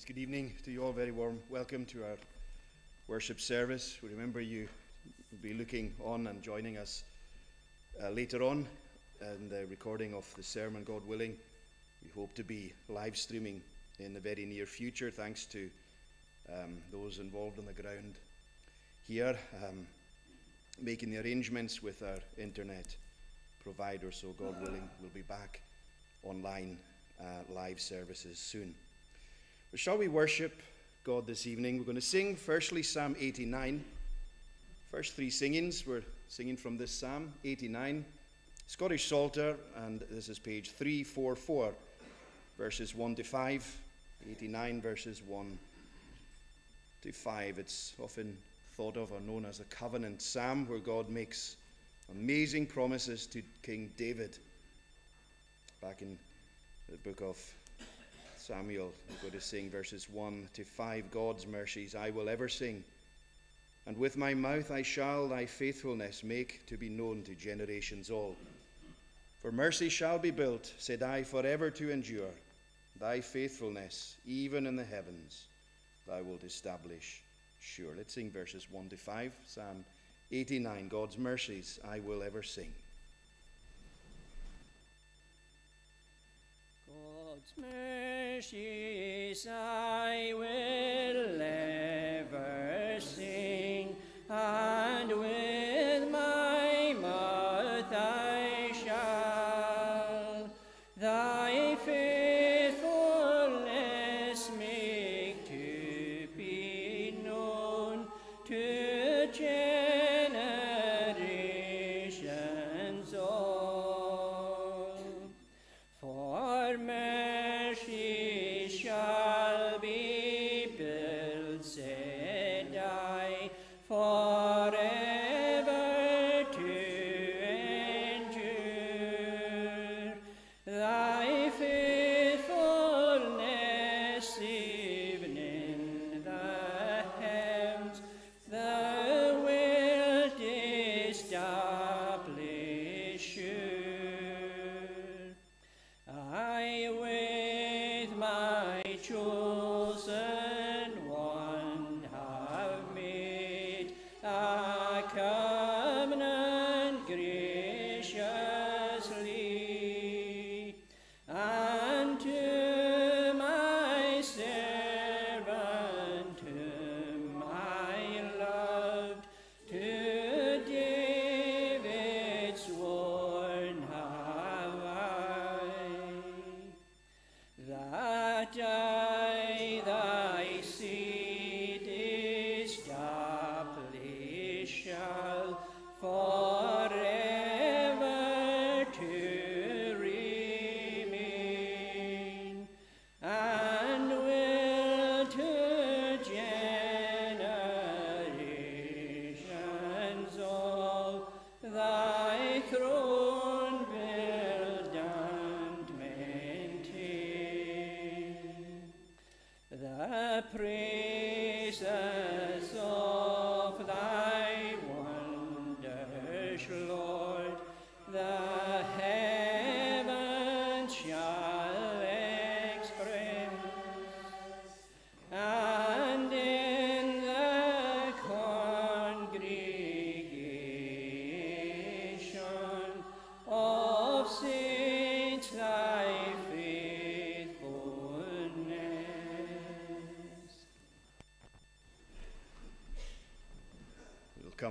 Yes, good evening to you all. Very warm welcome to our worship service. We remember you will be looking on and joining us uh, later on in the recording of the sermon, God willing. We hope to be live streaming in the very near future, thanks to um, those involved on the ground here, um, making the arrangements with our internet provider. So, God willing, we'll be back online uh, live services soon. But shall we worship God this evening? We're going to sing firstly Psalm 89. First three singings, we're singing from this Psalm 89, Scottish Psalter, and this is page 344, verses 1 to 5. 89 verses 1 to 5. It's often thought of or known as a covenant psalm where God makes amazing promises to King David. Back in the book of Samuel, we're going to sing verses 1 to 5 God's mercies I will ever sing. And with my mouth I shall thy faithfulness make to be known to generations all. For mercy shall be built, said I, forever to endure. Thy faithfulness, even in the heavens, thou wilt establish sure. Let's sing verses 1 to 5. Psalm 89 God's mercies I will ever sing. God's mercies I will ever sing, and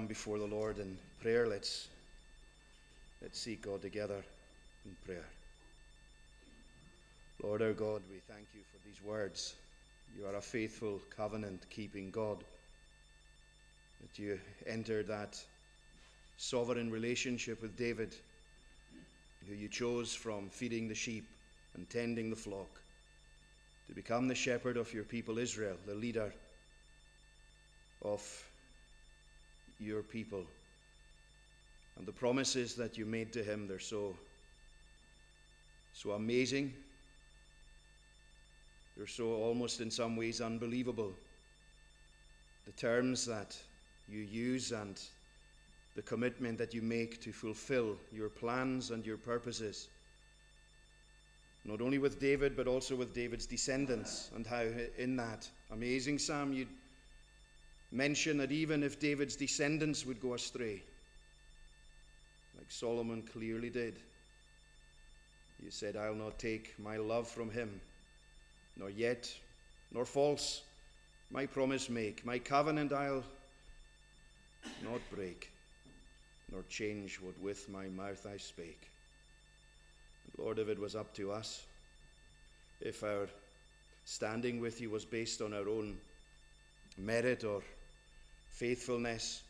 before the Lord in prayer. Let's, let's seek God together in prayer. Lord our God, we thank you for these words. You are a faithful covenant keeping God. That you entered that sovereign relationship with David, who you chose from feeding the sheep and tending the flock, to become the shepherd of your people Israel, the leader of your people. And the promises that you made to him, they're so, so amazing. They're so almost in some ways unbelievable. The terms that you use and the commitment that you make to fulfill your plans and your purposes. not only with David, but also with David's descendants, and how in that amazing psalm you mention that even if David's descendants would go astray, like Solomon clearly did, you said, I'll not take my love from him, nor yet, nor false, my promise make, my covenant I'll not break, nor change what with my mouth I spake. Lord, if it was up to us, if our standing with you was based on our own merit or faithfulness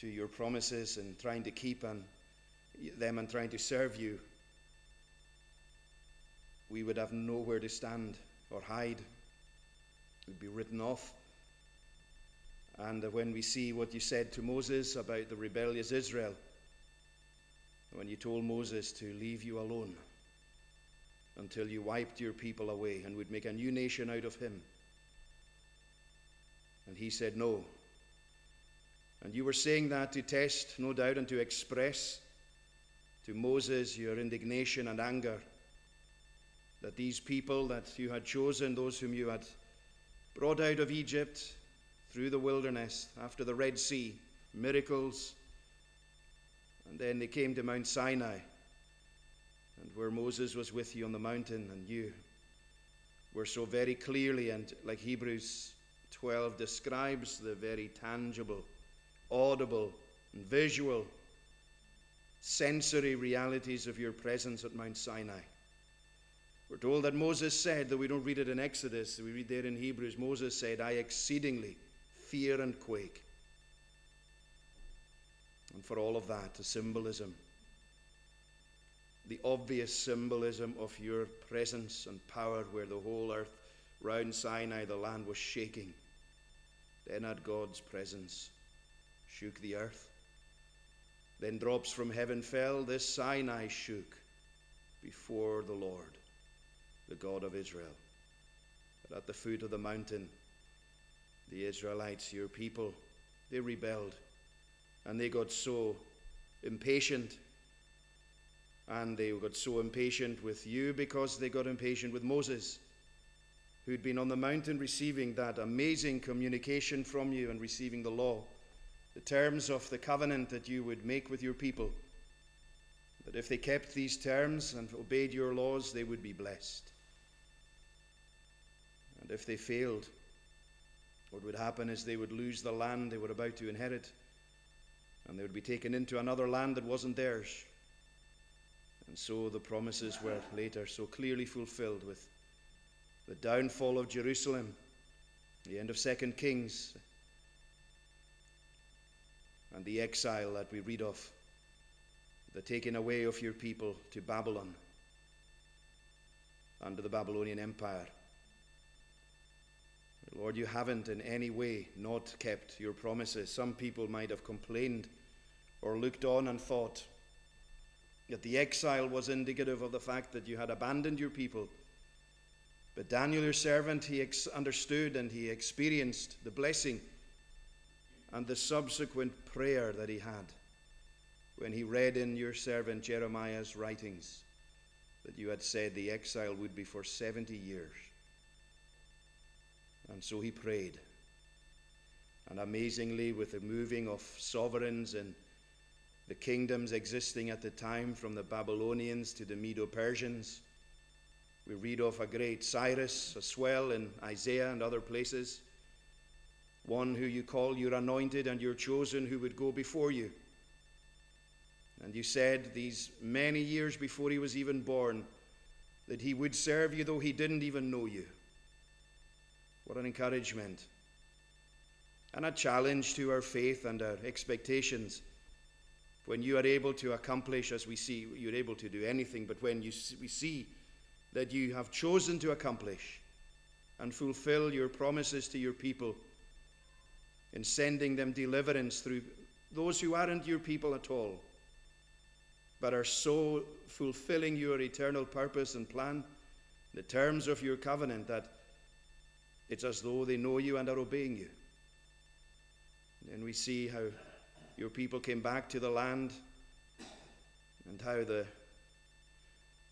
to your promises and trying to keep on them and trying to serve you, we would have nowhere to stand or hide. We'd be written off. And when we see what you said to Moses about the rebellious Israel, when you told Moses to leave you alone until you wiped your people away and would make a new nation out of him. And he said, No. And you were saying that to test, no doubt, and to express to Moses your indignation and anger that these people that you had chosen, those whom you had brought out of Egypt through the wilderness after the Red Sea, miracles, and then they came to Mount Sinai, and where Moses was with you on the mountain, and you were so very clearly, and like Hebrews 12 describes, the very tangible, audible, and visual, sensory realities of your presence at Mount Sinai. We're told that Moses said, though we don't read it in Exodus, we read there in Hebrews, Moses said, I exceedingly fear and quake. And for all of that, the symbolism, the obvious symbolism of your presence and power, where the whole earth round Sinai, the land was shaking. Then at God's presence shook the earth. Then drops from heaven fell. This Sinai shook before the Lord, the God of Israel. But at the foot of the mountain, the Israelites, your people, they rebelled. And they got so impatient. And they got so impatient with you because they got impatient with Moses, who'd been on the mountain receiving that amazing communication from you and receiving the law, the terms of the covenant that you would make with your people. That if they kept these terms and obeyed your laws, they would be blessed. And if they failed, what would happen is they would lose the land they were about to inherit and they would be taken into another land that wasn't theirs. And so the promises were later so clearly fulfilled with the downfall of Jerusalem, the end of Second Kings, and the exile that we read of, the taking away of your people to Babylon under the Babylonian Empire. Lord, you haven't in any way not kept your promises. Some people might have complained or looked on and thought that the exile was indicative of the fact that you had abandoned your people. But Daniel, your servant, he understood and he experienced the blessing and the subsequent prayer that he had when he read in your servant Jeremiah's writings that you had said the exile would be for 70 years. And so he prayed. And amazingly, with the moving of sovereigns and the kingdoms existing at the time, from the Babylonians to the Medo Persians, we read of a great Cyrus as well in Isaiah and other places, one who you call your anointed and your chosen, who would go before you. And you said these many years before he was even born that he would serve you though he didn't even know you. What an encouragement. And a challenge to our faith and our expectations. When you are able to accomplish, as we see, you're able to do anything, but when you, we see that you have chosen to accomplish and fulfill your promises to your people in sending them deliverance through those who aren't your people at all, but are so fulfilling your eternal purpose and plan, the terms of your covenant, that it's as though they know you and are obeying you. And we see how your people came back to the land and how the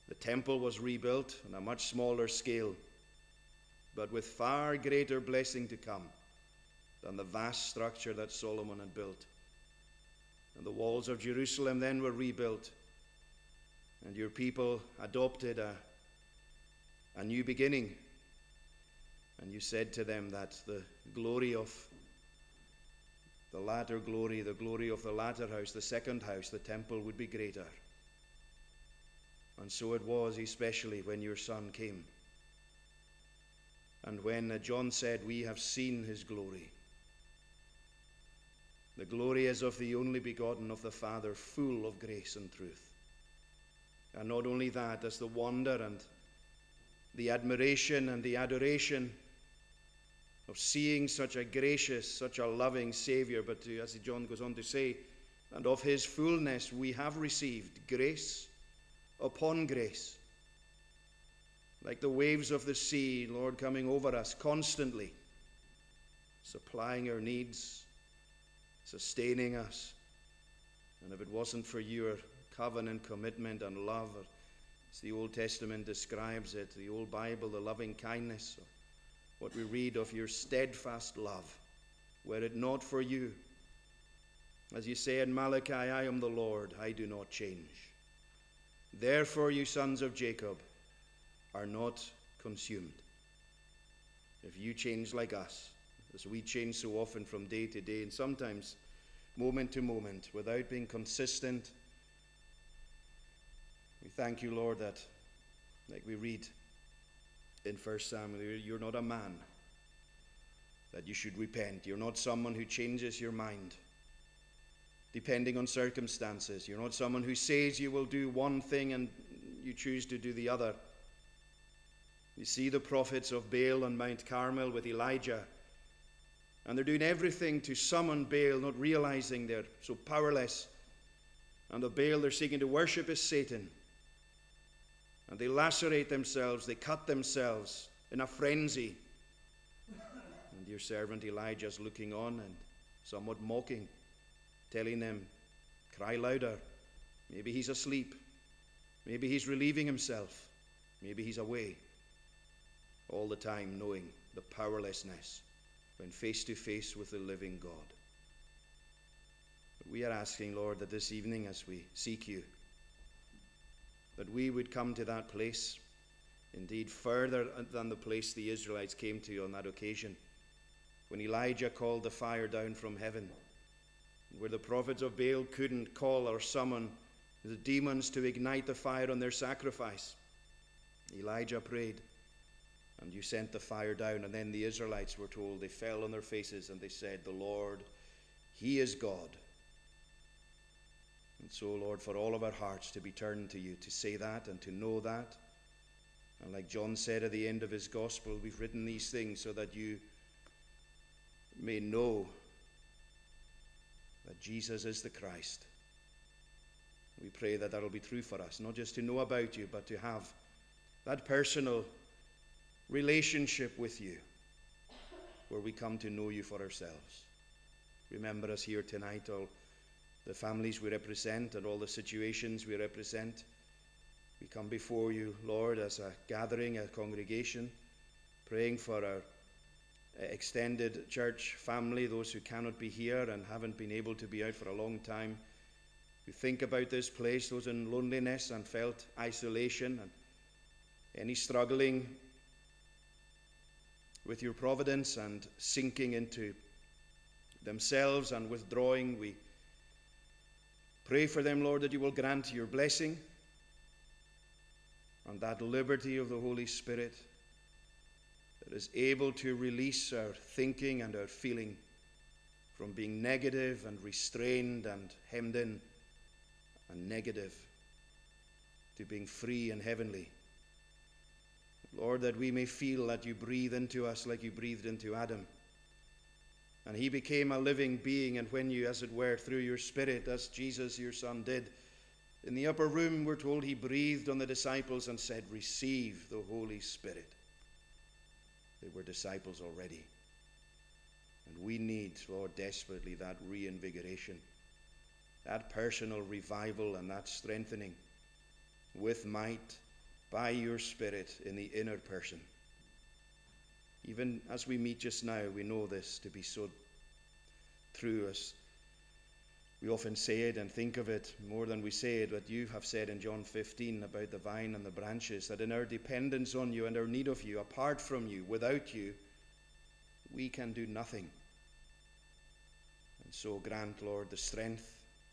The temple was rebuilt on a much smaller scale, but with far greater blessing to come than the vast structure that Solomon had built. And the walls of Jerusalem then were rebuilt, and your people adopted a, a new beginning. And you said to them that the glory of the latter glory, the glory of the latter house, the second house, the temple, would be greater. And so it was, especially when your son came. And when John said, We have seen his glory. The glory is of the only begotten of the Father, full of grace and truth. And not only that, as the wonder and the admiration and the adoration of seeing such a gracious, such a loving Savior, but to, as John goes on to say, and of his fullness we have received grace upon grace. Like the waves of the sea, Lord, coming over us constantly, supplying our needs, sustaining us. And if it wasn't for your covenant commitment and love, as the Old Testament describes it, the Old Bible, the loving kindness, what we read of your steadfast love, were it not for you, as you say in Malachi, I am the Lord, I do not change. Therefore, you sons of Jacob are not consumed. If you change like us, as we change so often from day to day and sometimes moment to moment without being consistent, we thank you, Lord, that, like we read in 1 Samuel, you're not a man that you should repent. You're not someone who changes your mind depending on circumstances. You're not someone who says you will do one thing and you choose to do the other. You see the prophets of Baal on Mount Carmel with Elijah, and they're doing everything to summon Baal, not realizing they're so powerless. And the Baal they're seeking to worship is Satan. And they lacerate themselves, they cut themselves in a frenzy. And your servant Elijah's looking on and somewhat mocking telling them, cry louder. Maybe he's asleep. Maybe he's relieving himself. Maybe he's away. All the time knowing the powerlessness when face to face with the living God. We are asking, Lord, that this evening as we seek you, that we would come to that place, indeed further than the place the Israelites came to on that occasion, when Elijah called the fire down from heaven where the prophets of Baal couldn't call or summon the demons to ignite the fire on their sacrifice. Elijah prayed, and you sent the fire down. And then the Israelites were told they fell on their faces and they said, The Lord, He is God. And so, Lord, for all of our hearts to be turned to you, to say that and to know that. And like John said at the end of his gospel, we've written these things so that you may know that Jesus is the Christ. We pray that that'll be true for us, not just to know about you, but to have that personal relationship with you where we come to know you for ourselves. Remember us here tonight, all the families we represent and all the situations we represent. We come before you, Lord, as a gathering, a congregation, praying for our extended church family, those who cannot be here and haven't been able to be out for a long time, who think about this place, those in loneliness and felt isolation, and any struggling with your providence and sinking into themselves and withdrawing, we pray for them, Lord, that you will grant your blessing and that liberty of the Holy Spirit that is able to release our thinking and our feeling from being negative and restrained and hemmed in and negative to being free and heavenly. Lord, that we may feel that you breathe into us like you breathed into Adam. And he became a living being, and when you, as it were, through your Spirit, as Jesus, your Son, did, in the upper room, we're told he breathed on the disciples and said, Receive the Holy Spirit. They were disciples already. And we need, Lord, desperately that reinvigoration, that personal revival and that strengthening with might by your Spirit in the inner person. Even as we meet just now, we know this to be so true as we often say it and think of it more than we say it, but you have said in John 15 about the vine and the branches that in our dependence on you and our need of you, apart from you, without you, we can do nothing. And so grant, Lord, the strength,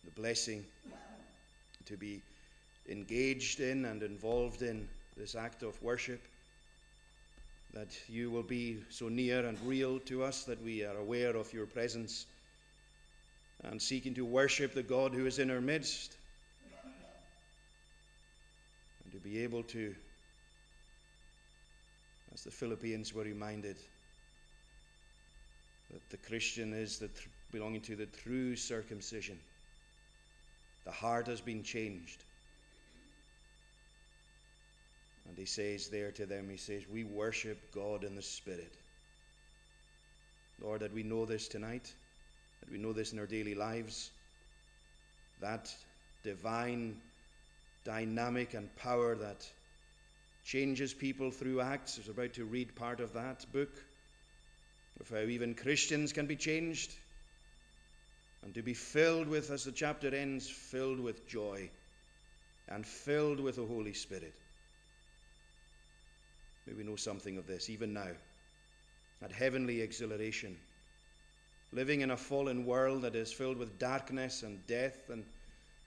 the blessing to be engaged in and involved in this act of worship. That you will be so near and real to us that we are aware of your presence and seeking to worship the God who is in our midst. And to be able to, as the Philippians were reminded, that the Christian is the th- belonging to the true circumcision. The heart has been changed. And he says there to them, he says, We worship God in the Spirit. Lord, that we know this tonight that we know this in our daily lives. That divine dynamic and power that changes people through Acts. I was about to read part of that book of how even Christians can be changed and to be filled with, as the chapter ends, filled with joy and filled with the Holy Spirit. May we know something of this even now. That heavenly exhilaration living in a fallen world that is filled with darkness and death and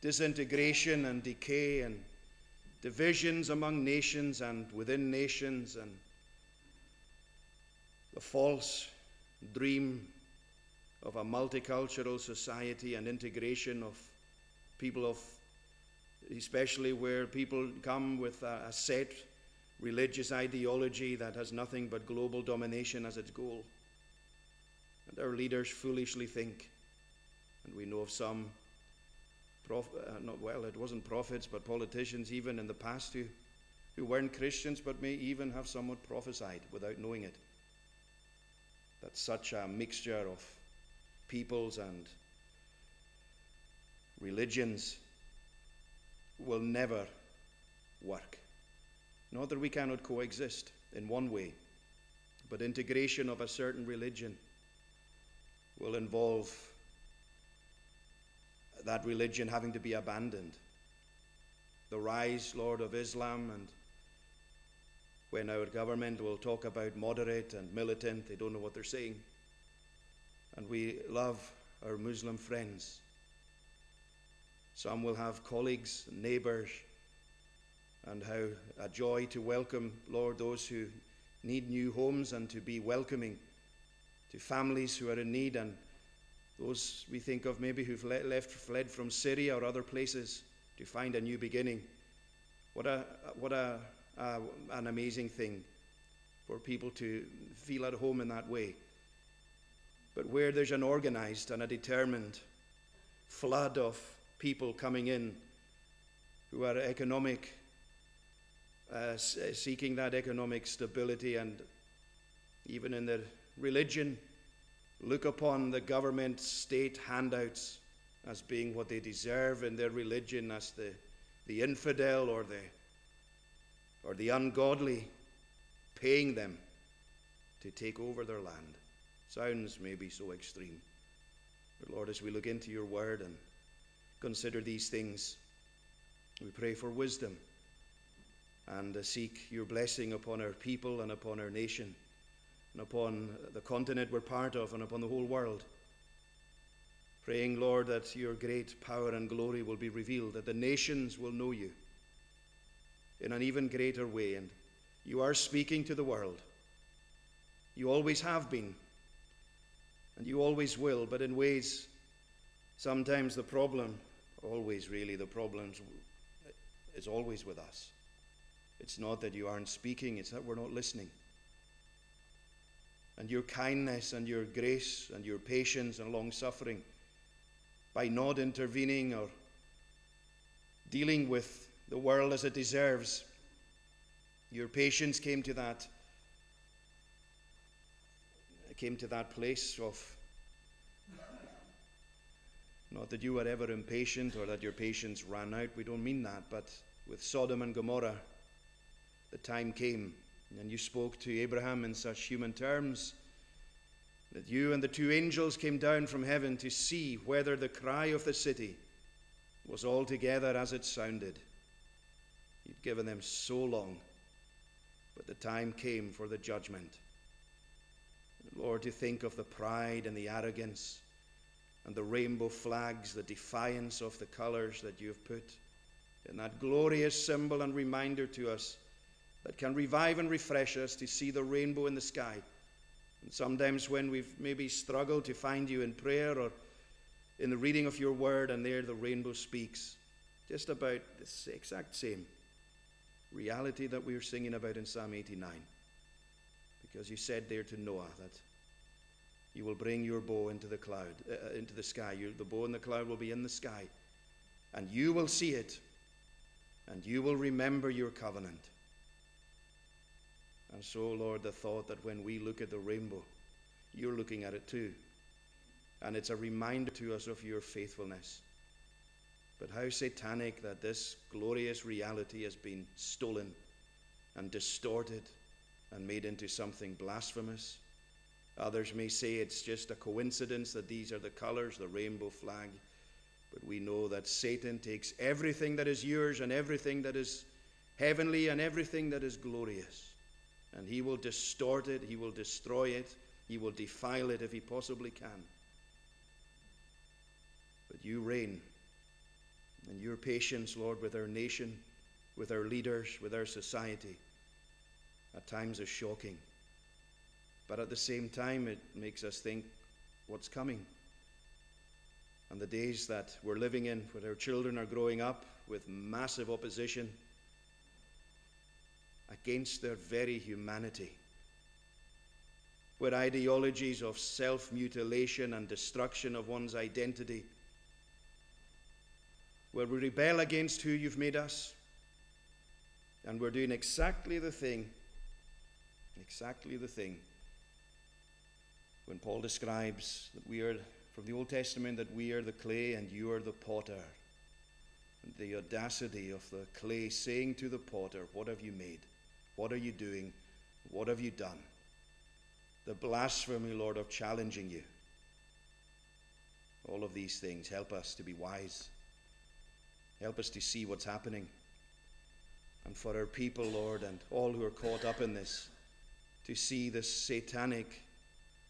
disintegration and decay and divisions among nations and within nations and the false dream of a multicultural society and integration of people of especially where people come with a, a set religious ideology that has nothing but global domination as its goal and our leaders foolishly think. And we know of some, uh, not well, it wasn't prophets, but politicians even in the past who, who weren't Christians, but may even have somewhat prophesied without knowing it. That such a mixture of peoples and religions will never work. Not that we cannot coexist in one way, but integration of a certain religion will involve that religion having to be abandoned. The rise, Lord, of Islam, and when our government will talk about moderate and militant, they don't know what they're saying. And we love our Muslim friends. Some will have colleagues, neighbors, and how a joy to welcome, Lord, those who need new homes and to be welcoming to families who are in need and those we think of maybe who've left, fled from Syria or other places to find a new beginning. What, a, what a, a, an amazing thing for people to feel at home in that way. But where there's an organized and a determined flood of people coming in who are economic, uh, seeking that economic stability and even in their religion look upon the government state handouts as being what they deserve in their religion as the, the infidel or the, or the ungodly paying them to take over their land. Sounds maybe so extreme. But Lord, as we look into your word and consider these things, we pray for wisdom and uh, seek your blessing upon our people and upon our nation and upon the continent we're part of and upon the whole world. Praying, Lord, that your great power and glory will be revealed, that the nations will know you in an even greater way. And you are speaking to the world. You always have been, and you always will, but in ways, sometimes the problem, always really, the problem is always with us. It's not that you aren't speaking, it's that we're not listening and your kindness and your grace and your patience and long suffering by not intervening or dealing with the world as it deserves. Your patience came to that came to that place of not that you were ever impatient or that your patience ran out. We don't mean that, but with Sodom and Gomorrah, the time came, and you spoke to Abraham in such human terms that you and the two angels came down from heaven to see whether the cry of the city was altogether as it sounded. You'd given them so long, but the time came for the judgment. Lord, to think of the pride and the arrogance and the rainbow flags, the defiance of the colors that you have put in that glorious symbol and reminder to us that can revive and refresh us to see the rainbow in the sky. And sometimes when we've maybe struggled to find you in prayer or in the reading of your word, and there the rainbow speaks just about the exact same reality that we are singing about in Psalm 89. Because you said there to Noah that you will bring your bow into the cloud, uh, into the sky. You, the bow and the cloud will be in the sky, and you will see it, and you will remember your covenant. And so, Lord, the thought that when we look at the rainbow, you're looking at it too. And it's a reminder to us of your faithfulness. But how satanic that this glorious reality has been stolen and distorted and made into something blasphemous. Others may say it's just a coincidence that these are the colors, the rainbow flag. But we know that Satan takes everything that is yours and everything that is heavenly and everything that is glorious and he will distort it, he will destroy it, he will defile it if he possibly can. But you reign, and your patience, Lord, with our nation, with our leaders, with our society, at times is shocking. But at the same time, it makes us think what's coming. And the days that we're living in, where our children are growing up with massive opposition against their very humanity. Where ideologies of self mutilation and destruction of one's identity, where we rebel against who you've made us, and we're doing exactly the thing, exactly the thing, when Paul describes that we are, from the Old Testament, that we are the clay and you are the potter. The audacity of the clay saying to the potter, What have you made? What are you doing? What have you done? The blasphemy, Lord, of challenging you. All of these things help us to be wise. Help us to see what's happening. And for our people, Lord, and all who are caught up in this, to see the satanic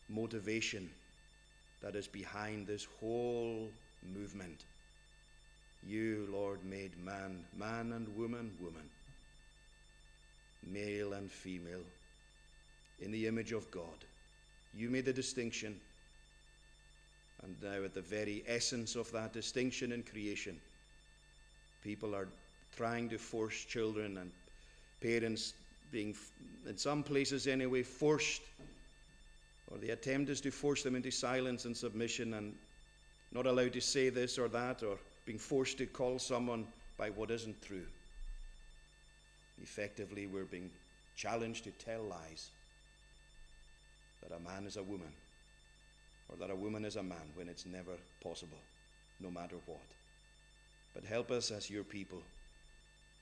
motivation that is behind this whole movement. You, Lord, made man, man and woman, woman male and female, in the image of God. You made the distinction. And now, at the very essence of that distinction in creation, people are trying to force children and parents being, in some places anyway, forced, or the attempt is to force them into silence and submission and not allowed to say this or that, or being forced to call someone by what isn't true. Effectively, we're being challenged to tell lies that a man is a woman or that a woman is a man when it's never possible, no matter what. But help us as your people.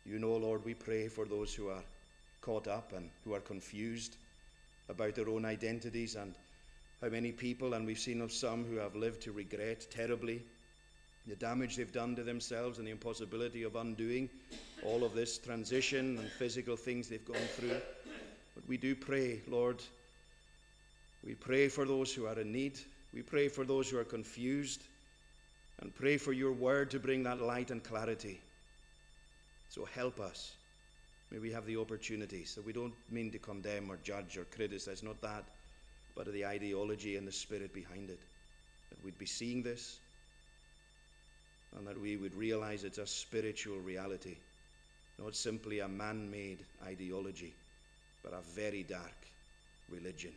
You know, Lord, we pray for those who are caught up and who are confused about their own identities and how many people, and we've seen of some who have lived to regret terribly the damage they've done to themselves and the impossibility of undoing all of this transition and physical things they've gone through. But we do pray, Lord, we pray for those who are in need. We pray for those who are confused and pray for your word to bring that light and clarity. So help us. May we have the opportunity. So we don't mean to condemn or judge or criticize, not that, but the ideology and the spirit behind it. That we'd be seeing this and that we would realize it's a spiritual reality, not simply a man made ideology, but a very dark religion.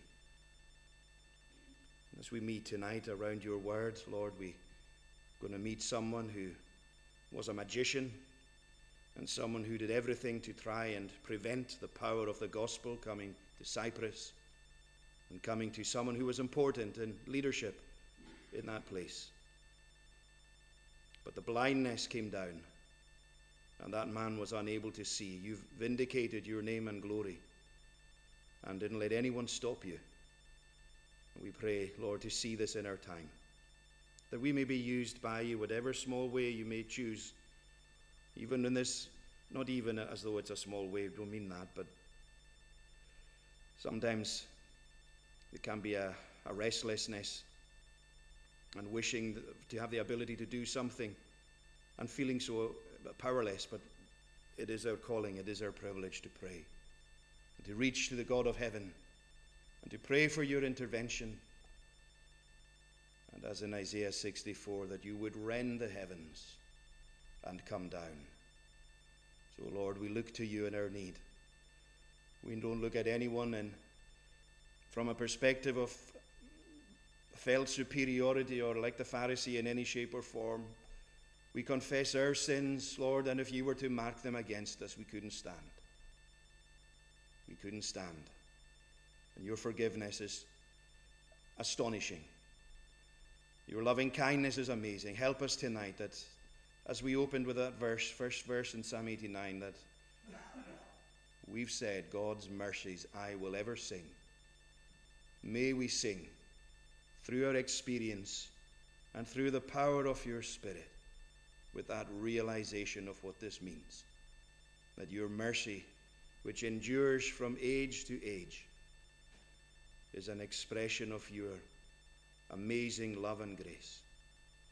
As we meet tonight around your word, Lord, we're going to meet someone who was a magician and someone who did everything to try and prevent the power of the gospel coming to Cyprus and coming to someone who was important in leadership in that place. But the blindness came down, and that man was unable to see. You've vindicated your name and glory and didn't let anyone stop you. And we pray, Lord, to see this in our time, that we may be used by you, whatever small way you may choose, even in this, not even as though it's a small way, don't mean that, but sometimes it can be a, a restlessness and wishing to have the ability to do something and feeling so uh, powerless, but it is our calling, it is our privilege to pray and to reach to the God of heaven and to pray for your intervention. And as in Isaiah 64, that you would rend the heavens and come down. So, Lord, we look to you in our need. We don't look at anyone and from a perspective of felt superiority or like the Pharisee in any shape or form. We confess our sins, Lord, and if you were to mark them against us, we couldn't stand. We couldn't stand. And your forgiveness is astonishing. Your loving kindness is amazing. Help us tonight that as we opened with that verse, first verse in Psalm 89, that we've said, God's mercies I will ever sing. May we sing through our experience and through the power of your Spirit with that realization of what this means. That your mercy, which endures from age to age, is an expression of your amazing love and grace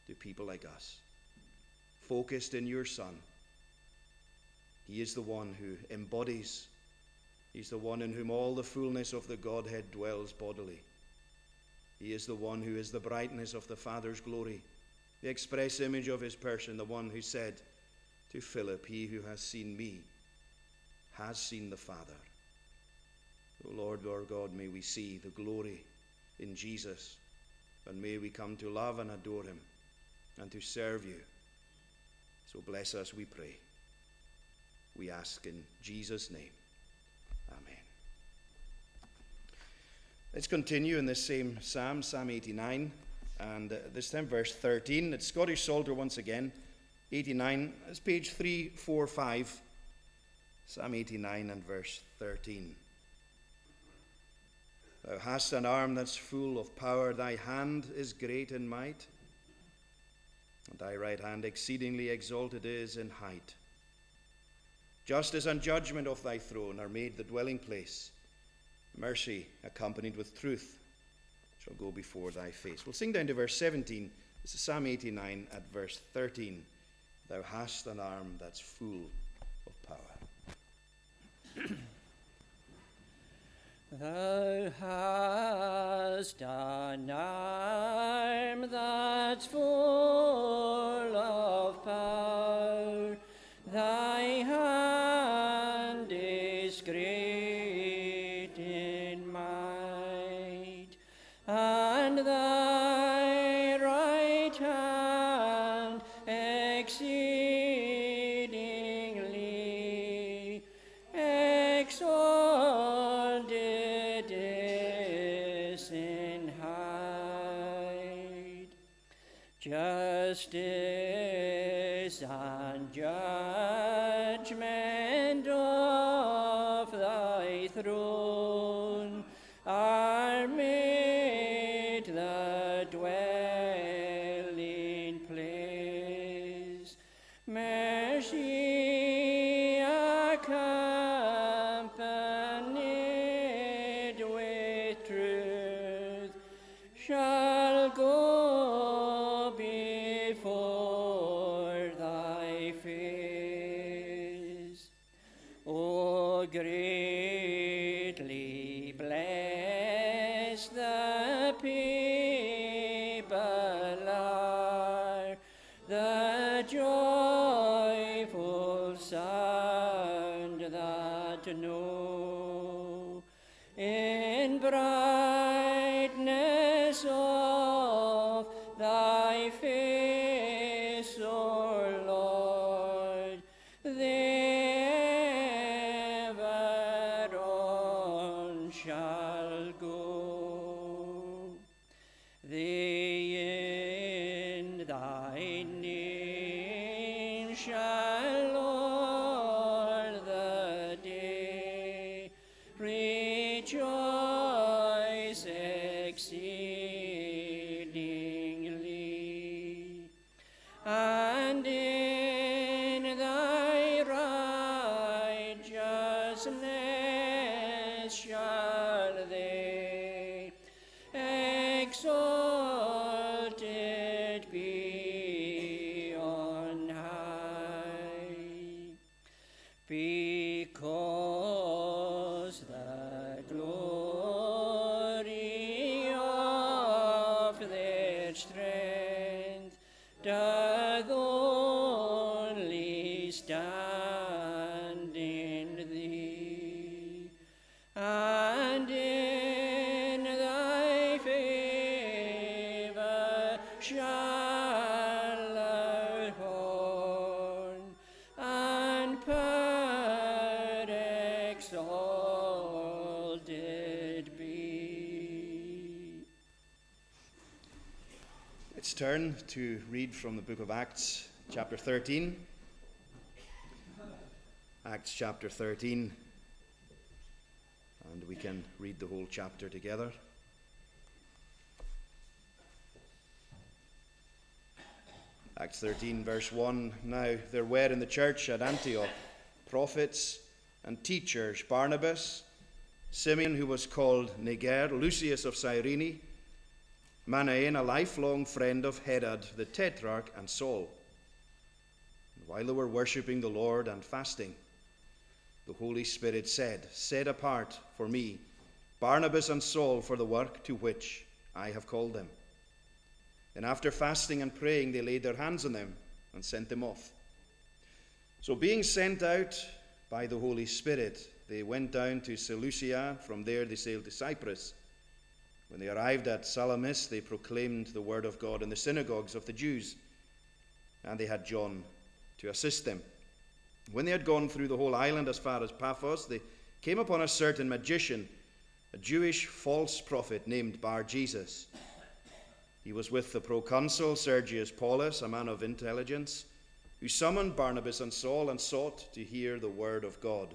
to people like us. Focused in your Son, He is the one who embodies, He's the one in whom all the fullness of the Godhead dwells bodily. He is the one who is the brightness of the Father's glory, the express image of his person, the one who said to Philip, He who has seen me has seen the Father. O Lord our God, may we see the glory in Jesus, and may we come to love and adore him and to serve you. So bless us, we pray. We ask in Jesus' name. Amen. Let's continue in this same Psalm, Psalm 89, and uh, this time verse 13. It's Scottish Psalter once again, 89. It's page 345, Psalm 89 and verse 13. Thou hast an arm that's full of power, thy hand is great in might, and thy right hand exceedingly exalted is in height. Justice and judgment of thy throne are made the dwelling place mercy accompanied with truth shall go before thy face. We'll sing down to verse 17. This is Psalm 89 at verse 13. Thou hast an arm that's full of power. Thou hast an arm that's full of power. Thy hand on turn to read from the book of Acts, chapter 13. Acts chapter 13. And we can read the whole chapter together. Acts 13, verse 1. Now there were in the church at Antioch prophets and teachers Barnabas, Simeon, who was called Niger, Lucius of Cyrene, Manaen, a lifelong friend of Herod the Tetrarch, and Saul. And while they were worshipping the Lord and fasting, the Holy Spirit said, Set apart for me Barnabas and Saul for the work to which I have called them. Then, after fasting and praying, they laid their hands on them and sent them off. So, being sent out by the Holy Spirit, they went down to Seleucia. From there, they sailed to Cyprus. When they arrived at Salamis, they proclaimed the word of God in the synagogues of the Jews, and they had John to assist them. When they had gone through the whole island as far as Paphos, they came upon a certain magician, a Jewish false prophet named Bar Jesus. He was with the proconsul Sergius Paulus, a man of intelligence, who summoned Barnabas and Saul and sought to hear the word of God.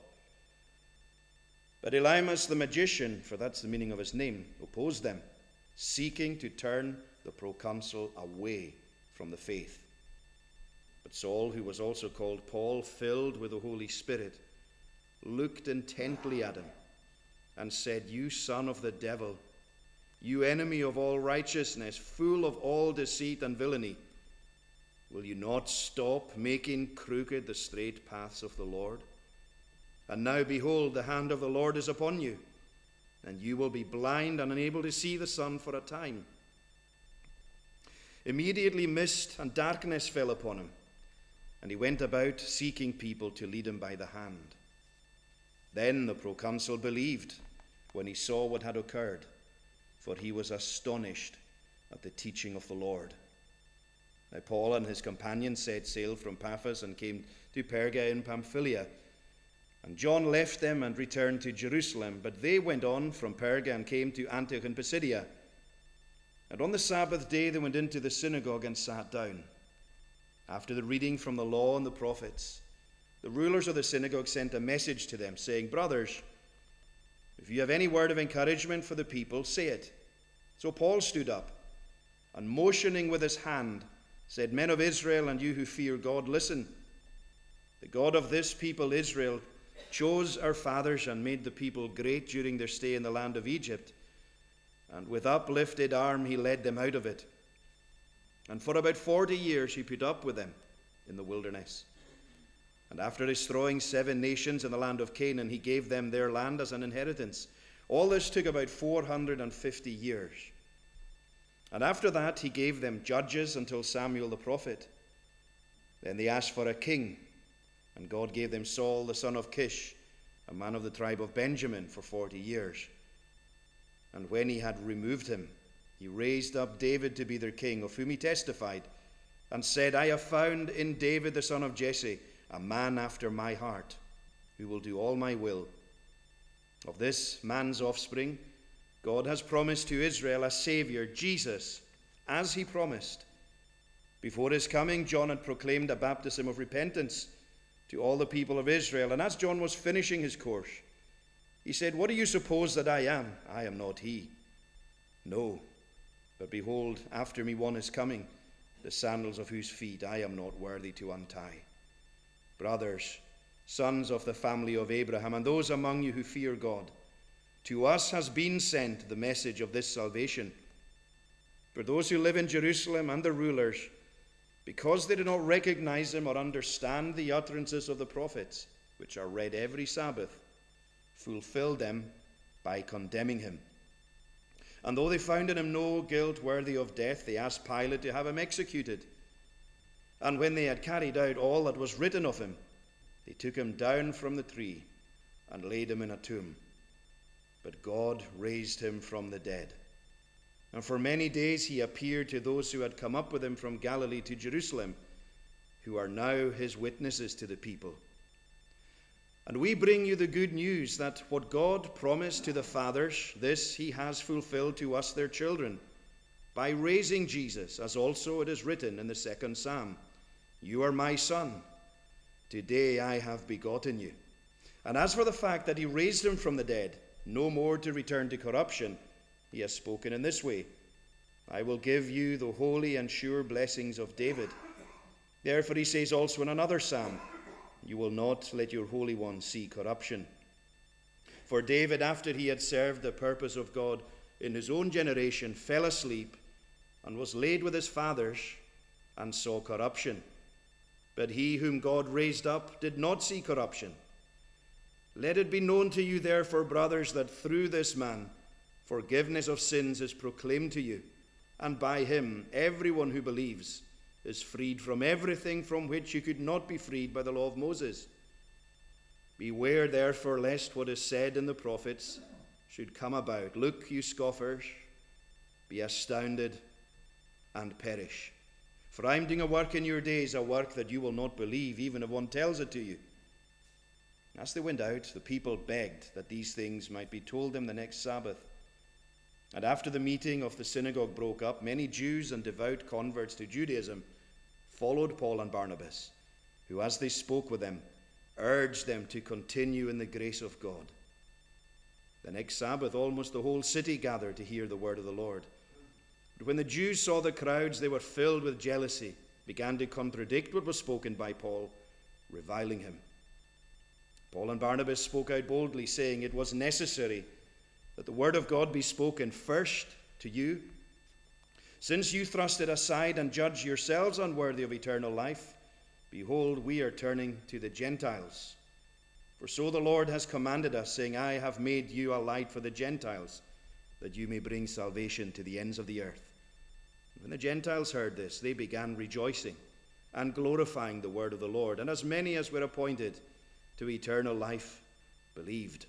But Elymas the magician, for that's the meaning of his name, opposed them, seeking to turn the proconsul away from the faith. But Saul, who was also called Paul, filled with the Holy Spirit, looked intently at him and said, You son of the devil, you enemy of all righteousness, full of all deceit and villainy, will you not stop making crooked the straight paths of the Lord? And now, behold, the hand of the Lord is upon you, and you will be blind and unable to see the sun for a time. Immediately, mist and darkness fell upon him, and he went about seeking people to lead him by the hand. Then the proconsul believed when he saw what had occurred, for he was astonished at the teaching of the Lord. Now, Paul and his companions set sail from Paphos and came to Perga in Pamphylia. And John left them and returned to Jerusalem, but they went on from Perga and came to Antioch in Pisidia. And on the Sabbath day they went into the synagogue and sat down. After the reading from the law and the prophets, the rulers of the synagogue sent a message to them, saying, Brothers, if you have any word of encouragement for the people, say it. So Paul stood up, and motioning with his hand, said, Men of Israel, and you who fear God, listen. The God of this people, Israel, chose our fathers and made the people great during their stay in the land of Egypt. And with uplifted arm he led them out of it. And for about forty years he put up with them in the wilderness. And after destroying seven nations in the land of Canaan, he gave them their land as an inheritance. All this took about 450 years. And after that, he gave them judges until Samuel the prophet. Then they asked for a king, and God gave them Saul the son of Kish, a man of the tribe of Benjamin, for 40 years. And when he had removed him, he raised up David to be their king, of whom he testified, and said, I have found in David the son of Jesse a man after my heart, who will do all my will. Of this man's offspring, God has promised to Israel a Saviour, Jesus, as he promised. Before his coming, John had proclaimed a baptism of repentance to all the people of Israel. And as John was finishing his course, he said, What do you suppose that I am? I am not he. No, but behold, after me one is coming, the sandals of whose feet I am not worthy to untie. Brothers, sons of the family of Abraham, and those among you who fear God, to us has been sent the message of this salvation. For those who live in Jerusalem and the rulers, because they do not recognize him or understand the utterances of the prophets, which are read every Sabbath, fulfill them by condemning him. And though they found in him no guilt worthy of death, they asked Pilate to have him executed. And when they had carried out all that was written of him, they took him down from the tree and laid him in a tomb. But God raised him from the dead. And for many days he appeared to those who had come up with him from Galilee to Jerusalem, who are now his witnesses to the people. And we bring you the good news that what God promised to the fathers, this he has fulfilled to us, their children, by raising Jesus, as also it is written in the second psalm You are my son. Today I have begotten you. And as for the fact that he raised him from the dead, no more to return to corruption, he has spoken in this way I will give you the holy and sure blessings of David. Therefore, he says also in another psalm, You will not let your Holy One see corruption. For David, after he had served the purpose of God in his own generation, fell asleep and was laid with his fathers and saw corruption. But he whom God raised up did not see corruption. Let it be known to you, therefore, brothers, that through this man forgiveness of sins is proclaimed to you, and by him everyone who believes is freed from everything from which you could not be freed by the law of Moses. Beware, therefore, lest what is said in the prophets should come about. Look, you scoffers, be astounded and perish. For I'm doing a work in your days, a work that you will not believe, even if one tells it to you. As they went out, the people begged that these things might be told them the next Sabbath. And after the meeting of the synagogue broke up, many Jews and devout converts to Judaism followed Paul and Barnabas, who, as they spoke with them, urged them to continue in the grace of God. The next Sabbath, almost the whole city gathered to hear the word of the Lord. But when the Jews saw the crowds, they were filled with jealousy, began to contradict what was spoken by Paul, reviling him. Paul and Barnabas spoke out boldly, saying, It was necessary that the word of God be spoken first to you. Since you thrust it aside and judge yourselves unworthy of eternal life, behold, we are turning to the Gentiles. For so the Lord has commanded us, saying, I have made you a light for the Gentiles, that you may bring salvation to the ends of the earth. When the Gentiles heard this, they began rejoicing and glorifying the word of the Lord. And as many as were appointed to eternal life believed.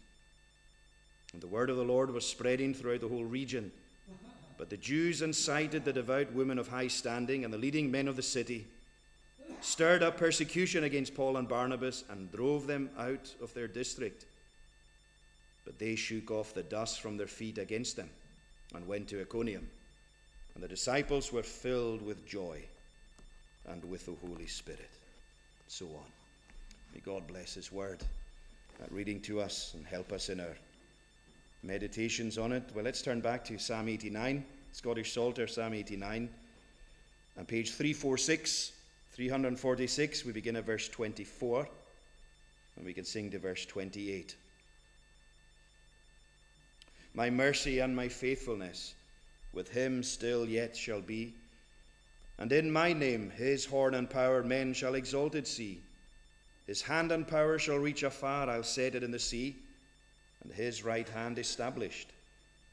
And the word of the Lord was spreading throughout the whole region. But the Jews incited the devout women of high standing and the leading men of the city, stirred up persecution against Paul and Barnabas, and drove them out of their district. But they shook off the dust from their feet against them and went to Iconium. And the disciples were filled with joy and with the Holy Spirit. So on. May God bless His word, that reading to us and help us in our meditations on it. Well, let's turn back to Psalm 89, Scottish Psalter, Psalm 89, and page 346, 346. We begin at verse 24, and we can sing to verse 28. My mercy and my faithfulness with him still yet shall be. And in my name his horn and power men shall exalted see. His hand and power shall reach afar, I'll set it in the sea, and his right hand established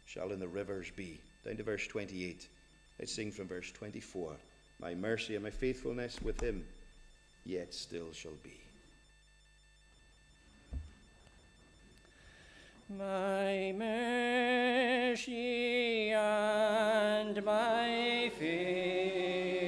shall in the rivers be. Down to verse 28. Let's sing from verse 24. My mercy and my faithfulness with him yet still shall be. My mercy and my faithfulness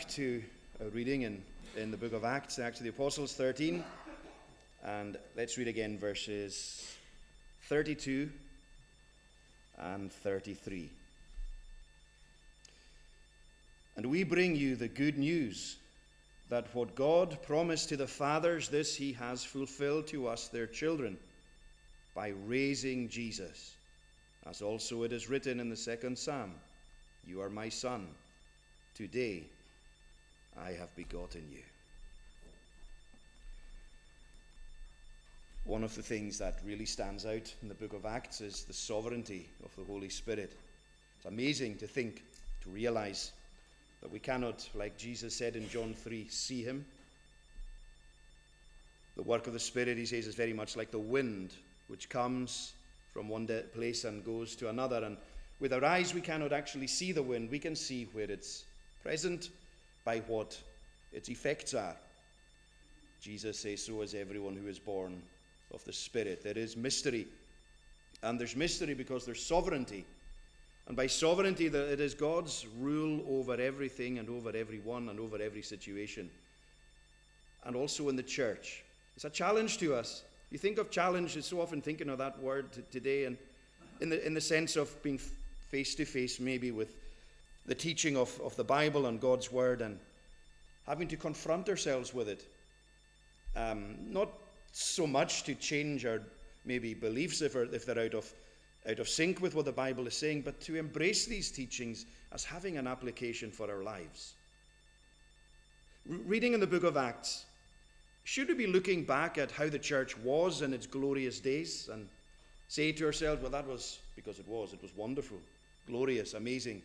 back to a reading in, in the book of Acts, Acts of the Apostles 13, and let's read again verses 32 and 33. And we bring you the good news that what God promised to the fathers, this he has fulfilled to us, their children, by raising Jesus, as also it is written in the second psalm You are my son. Today I have begotten you. One of the things that really stands out in the book of Acts is the sovereignty of the Holy Spirit. It's amazing to think, to realize that we cannot, like Jesus said in John 3, see him. The work of the Spirit, he says, is very much like the wind which comes from one place and goes to another. And with our eyes, we cannot actually see the wind. We can see where it's present by what its effects are. Jesus says, So is everyone who is born of the Spirit. There is mystery. And there's mystery because there's sovereignty. And by sovereignty, it is God's rule over everything and over everyone and over every situation. And also in the church. It's a challenge to us. You think of challenge, you're so often thinking of that word today, and in the, in the sense of being face to face, maybe with the teaching of, of the Bible and God's Word and having to confront ourselves with it. Um, not so much to change our maybe beliefs if, if they're out of, out of sync with what the Bible is saying, but to embrace these teachings as having an application for our lives. Re- reading in the book of Acts, should we be looking back at how the church was in its glorious days and say to ourselves, well, that was because it was, it was wonderful, glorious, amazing?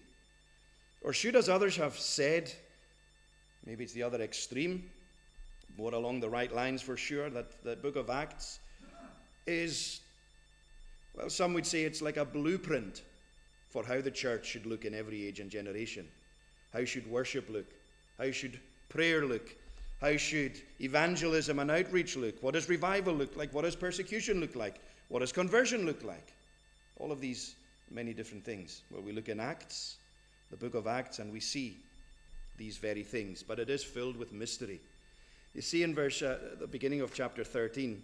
Or should, as others have said, maybe it's the other extreme, more along the right lines for sure, that the book of Acts is, well, some would say it's like a blueprint for how the church should look in every age and generation. How should worship look? How should prayer look? How should evangelism and outreach look? What does revival look like? What does persecution look like? What does conversion look like? All of these many different things. Well, we look in Acts, the book of Acts, and we see these very things. But it is filled with mystery. You see in verse uh, the beginning of chapter 13,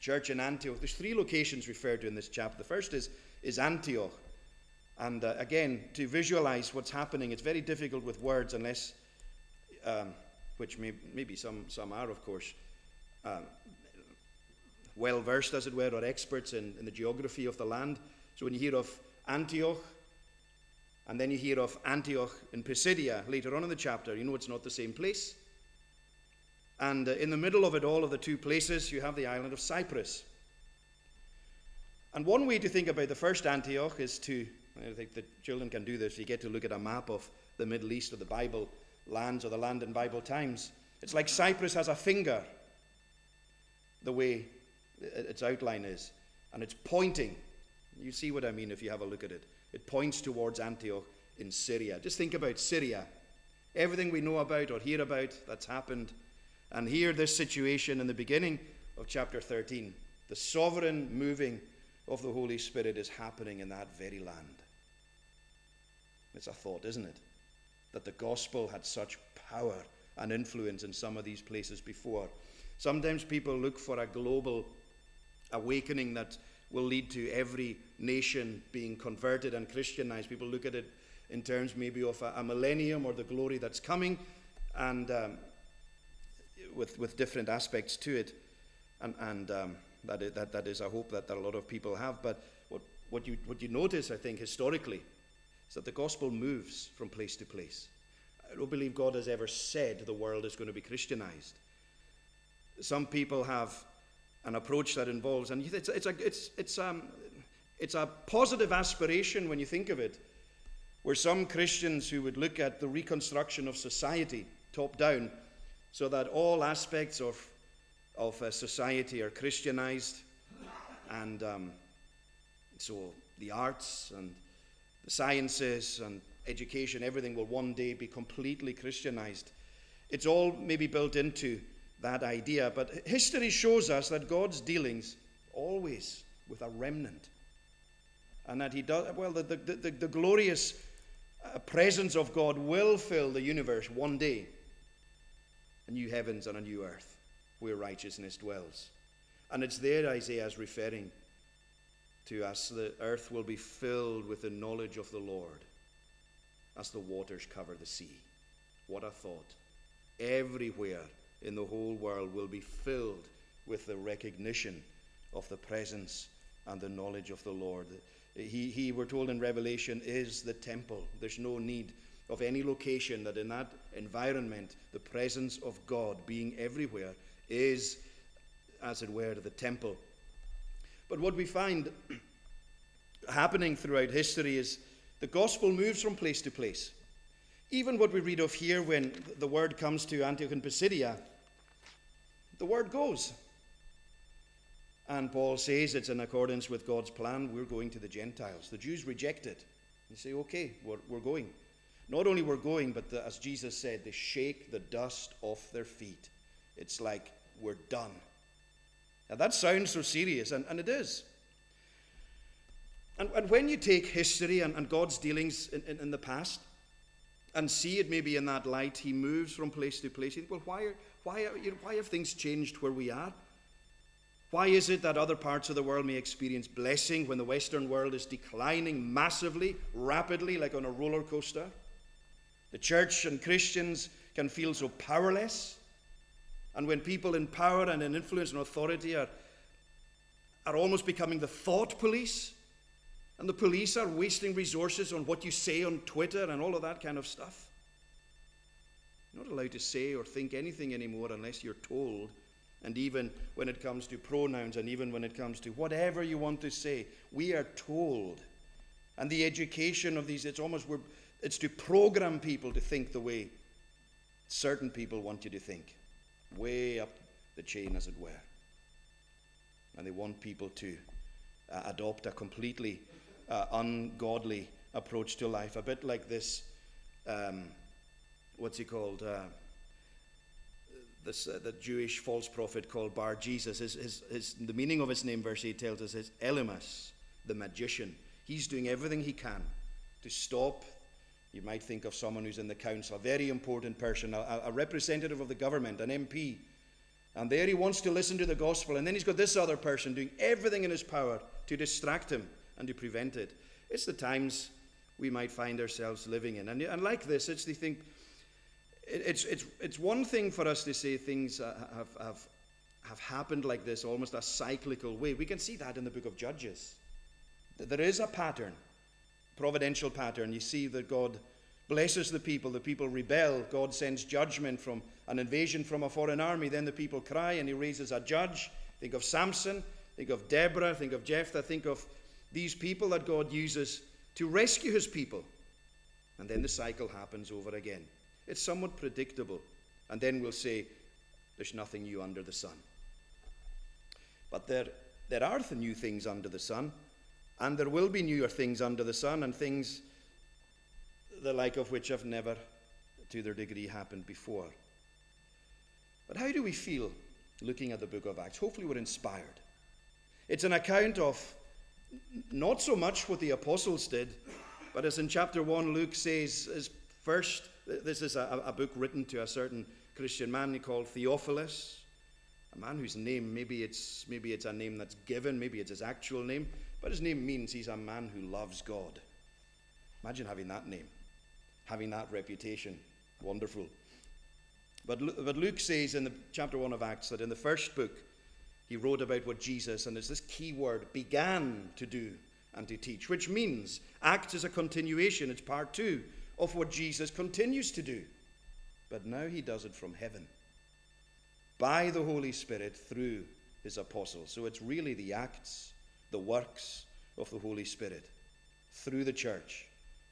church in Antioch. There's three locations referred to in this chapter. The first is is Antioch, and uh, again to visualize what's happening, it's very difficult with words unless, um, which may, maybe some some are of course, um, well versed as it were, or experts in, in the geography of the land. So when you hear of Antioch, and then you hear of Antioch in Pisidia later on in the chapter, you know it's not the same place. And uh, in the middle of it all, of the two places, you have the island of Cyprus. And one way to think about the first Antioch is to, I think the children can do this, you get to look at a map of the Middle East or the Bible lands or the land in Bible times. It's like Cyprus has a finger, the way its outline is, and it's pointing. You see what I mean if you have a look at it. It points towards Antioch in Syria. Just think about Syria. Everything we know about or hear about that's happened. And here, this situation in the beginning of chapter 13, the sovereign moving of the Holy Spirit is happening in that very land. It's a thought, isn't it? That the gospel had such power and influence in some of these places before. Sometimes people look for a global awakening that will lead to every nation being converted and Christianized. People look at it in terms maybe of a, a millennium or the glory that's coming, and um, with, with different aspects to it. And, and um, That is, that, that is a hope that, that a lot of people have. But what, what, you, what you notice, I think, historically, is that the gospel moves from place to place. I don't believe God has ever said the world is going to be Christianized. Some people have an approach that involves, and it's, it's, a, it's, it's, um, it's a positive aspiration when you think of it, where some Christians who would look at the reconstruction of society top down so that all aspects of, of uh, society are Christianized and um, so the arts and the sciences and education, everything will one day be completely Christianized. It's all maybe built into that idea, but history shows us that God's dealings always with a remnant. And that He does, well, the, the, the, the glorious uh, presence of God will fill the universe one day a new heavens and a new earth where righteousness dwells. And it's there Isaiah is referring to us. The earth will be filled with the knowledge of the Lord as the waters cover the sea. What a thought. Everywhere in the whole world will be filled with the recognition of the presence and the knowledge of the Lord. He, he, we're told in Revelation, is the temple. There's no need of any location that in that environment, the presence of God being everywhere is, as it were, the temple. But what we find happening throughout history is the gospel moves from place to place. Even what we read of here when the word comes to Antioch and Pisidia, the word goes. And Paul says it's in accordance with God's plan. We're going to the Gentiles. The Jews reject it. They say, okay, we're, we're going. Not only we're going, but the, as Jesus said, they shake the dust off their feet. It's like we're done. Now that sounds so serious, and, and it is. And, and when you take history and, and God's dealings in, in, in, the past and see it maybe in that light, He moves from place to place. You think, well, why, are, why, uh, you know, why have things changed where we are? Why is it that other parts of the world may experience blessing when the Western world is declining massively, rapidly, like on a roller coaster? The church and Christians can feel so powerless. And when people in power and in influence and authority are, are almost becoming the thought police, and the police are wasting resources on what you say on Twitter and all of that kind of stuff. Not allowed to say or think anything anymore unless you're told. And even when it comes to pronouns and even when it comes to whatever you want to say, we are told. And the education of these, it's almost, we're, it's to program people to think the way certain people want you to think, way up the chain, as it were. And they want people to uh, adopt a completely uh, ungodly approach to life, a bit like this. Um, what's he called? Uh, this, uh, the Jewish false prophet called Bar Jesus. His, his, his, the meaning of his name, verse 8 tells us, is Elymas, the magician. He's doing everything he can to stop. You might think of someone who's in the council, a very important person, a, a representative of the government, an MP. And there he wants to listen to the gospel. And then he's got this other person doing everything in his power to distract him and to prevent it. It's the times we might find ourselves living in. And, and like this, it's the thing, it's, it's, it's one thing for us to say things have, have, have happened like this, almost a cyclical way. We can see that in the book of Judges. There is a pattern, providential pattern. You see that God blesses the people, the people rebel, God sends judgment from an invasion from a foreign army, then the people cry and he raises a judge. Think of Samson, think of Deborah, think of Jephthah, think of these people that God uses to rescue his people. And then the cycle happens over again. It's somewhat predictable. And then we'll say, there's nothing new under the sun. But there, there are the new things under the sun, and there will be newer things under the sun, and things the like of which have never, to their degree, happened before. But how do we feel looking at the book of Acts? Hopefully, we're inspired. It's an account of not so much what the apostles did, but as in chapter 1, Luke says, is first, this is a, a book written to a certain Christian man called Theophilus, a man whose name, maybe it's, maybe it's a name that's given, maybe it's his actual name, but his name means he's a man who loves God. Imagine having that name, having that reputation. Wonderful. But, but Luke says in the chapter 1 of Acts that in the first book, He wrote about what Jesus, and it's this key word, began to do and to teach, which means Acts is a continuation, it's part two of what Jesus continues to do. But now he does it from heaven by the Holy Spirit through his apostles. So it's really the acts, the works of the Holy Spirit through the church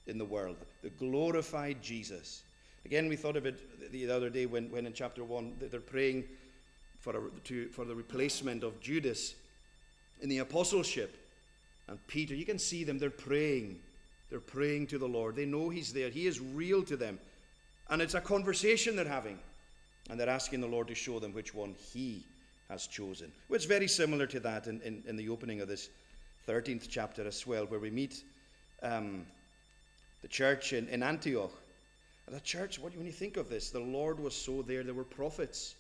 in the world, the glorified Jesus. Again, we thought of it the other day when, when in chapter 1 they're praying for, a, to, for the replacement of Judas in the apostleship. And Peter, you can see them, they're praying. They're praying to the Lord. They know He's there, He is real to them. And it's a conversation they're having. And they're asking the Lord to show them which one He has chosen. Which is very similar to that in, in, in the opening of this 13th chapter as well, where we meet um, the church in, in Antioch. And the church, what, when you think of this, the Lord was so there. There were prophets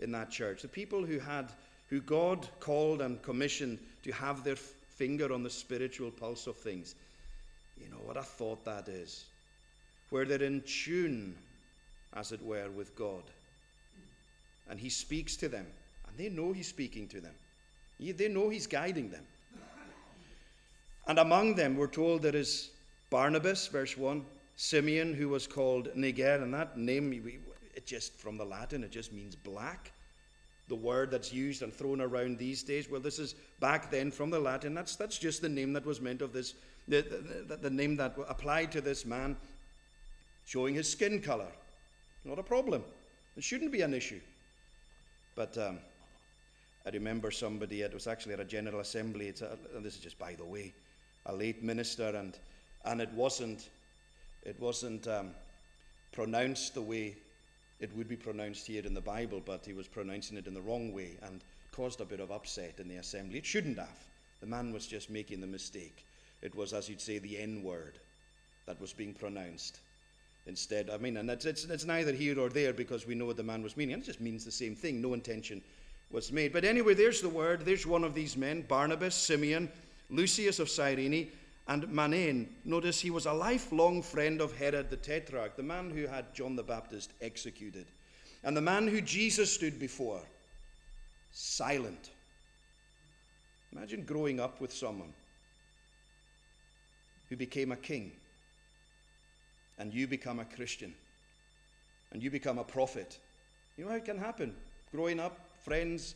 in that church. The people who had, who God called and commissioned to have their finger on the spiritual pulse of things. You know what a thought that is. Where they're in tune, as it were, with God. And He speaks to them. And they know He's speaking to them. They know He's guiding them. And among them, we're told there is Barnabas, verse 1, Simeon, who was called Niger, and that name, it just from the Latin, it just means black. The word that's used and thrown around these days, well, this is back then from the Latin. That's, that's just the name that was meant of this, the, the, the name that applied to this man, showing his skin color. Not a problem. It shouldn't be an issue. But um, I remember somebody, it was actually at a General Assembly, it's a, and this is just by the way, a late minister, and, and it wasn't, it wasn't um, pronounced the way it would be pronounced here in the Bible, but he was pronouncing it in the wrong way and caused a bit of upset in the assembly. It shouldn't have. The man was just making the mistake. It was, as you'd say, the N word that was being pronounced instead. I mean, and it's, it's, it's neither here or there because we know what the man was meaning. And It just means the same thing. No intention was made. But anyway, there's the word. There's one of these men Barnabas, Simeon, Lucius of Cyrene, and Manaen. Notice he was a lifelong friend of Herod the Tetrarch, the man who had John the Baptist executed, and the man who Jesus stood before, silent. Imagine growing up with someone who became a king, and you become a Christian, and you become a prophet. You know how it can happen? Growing up, friends,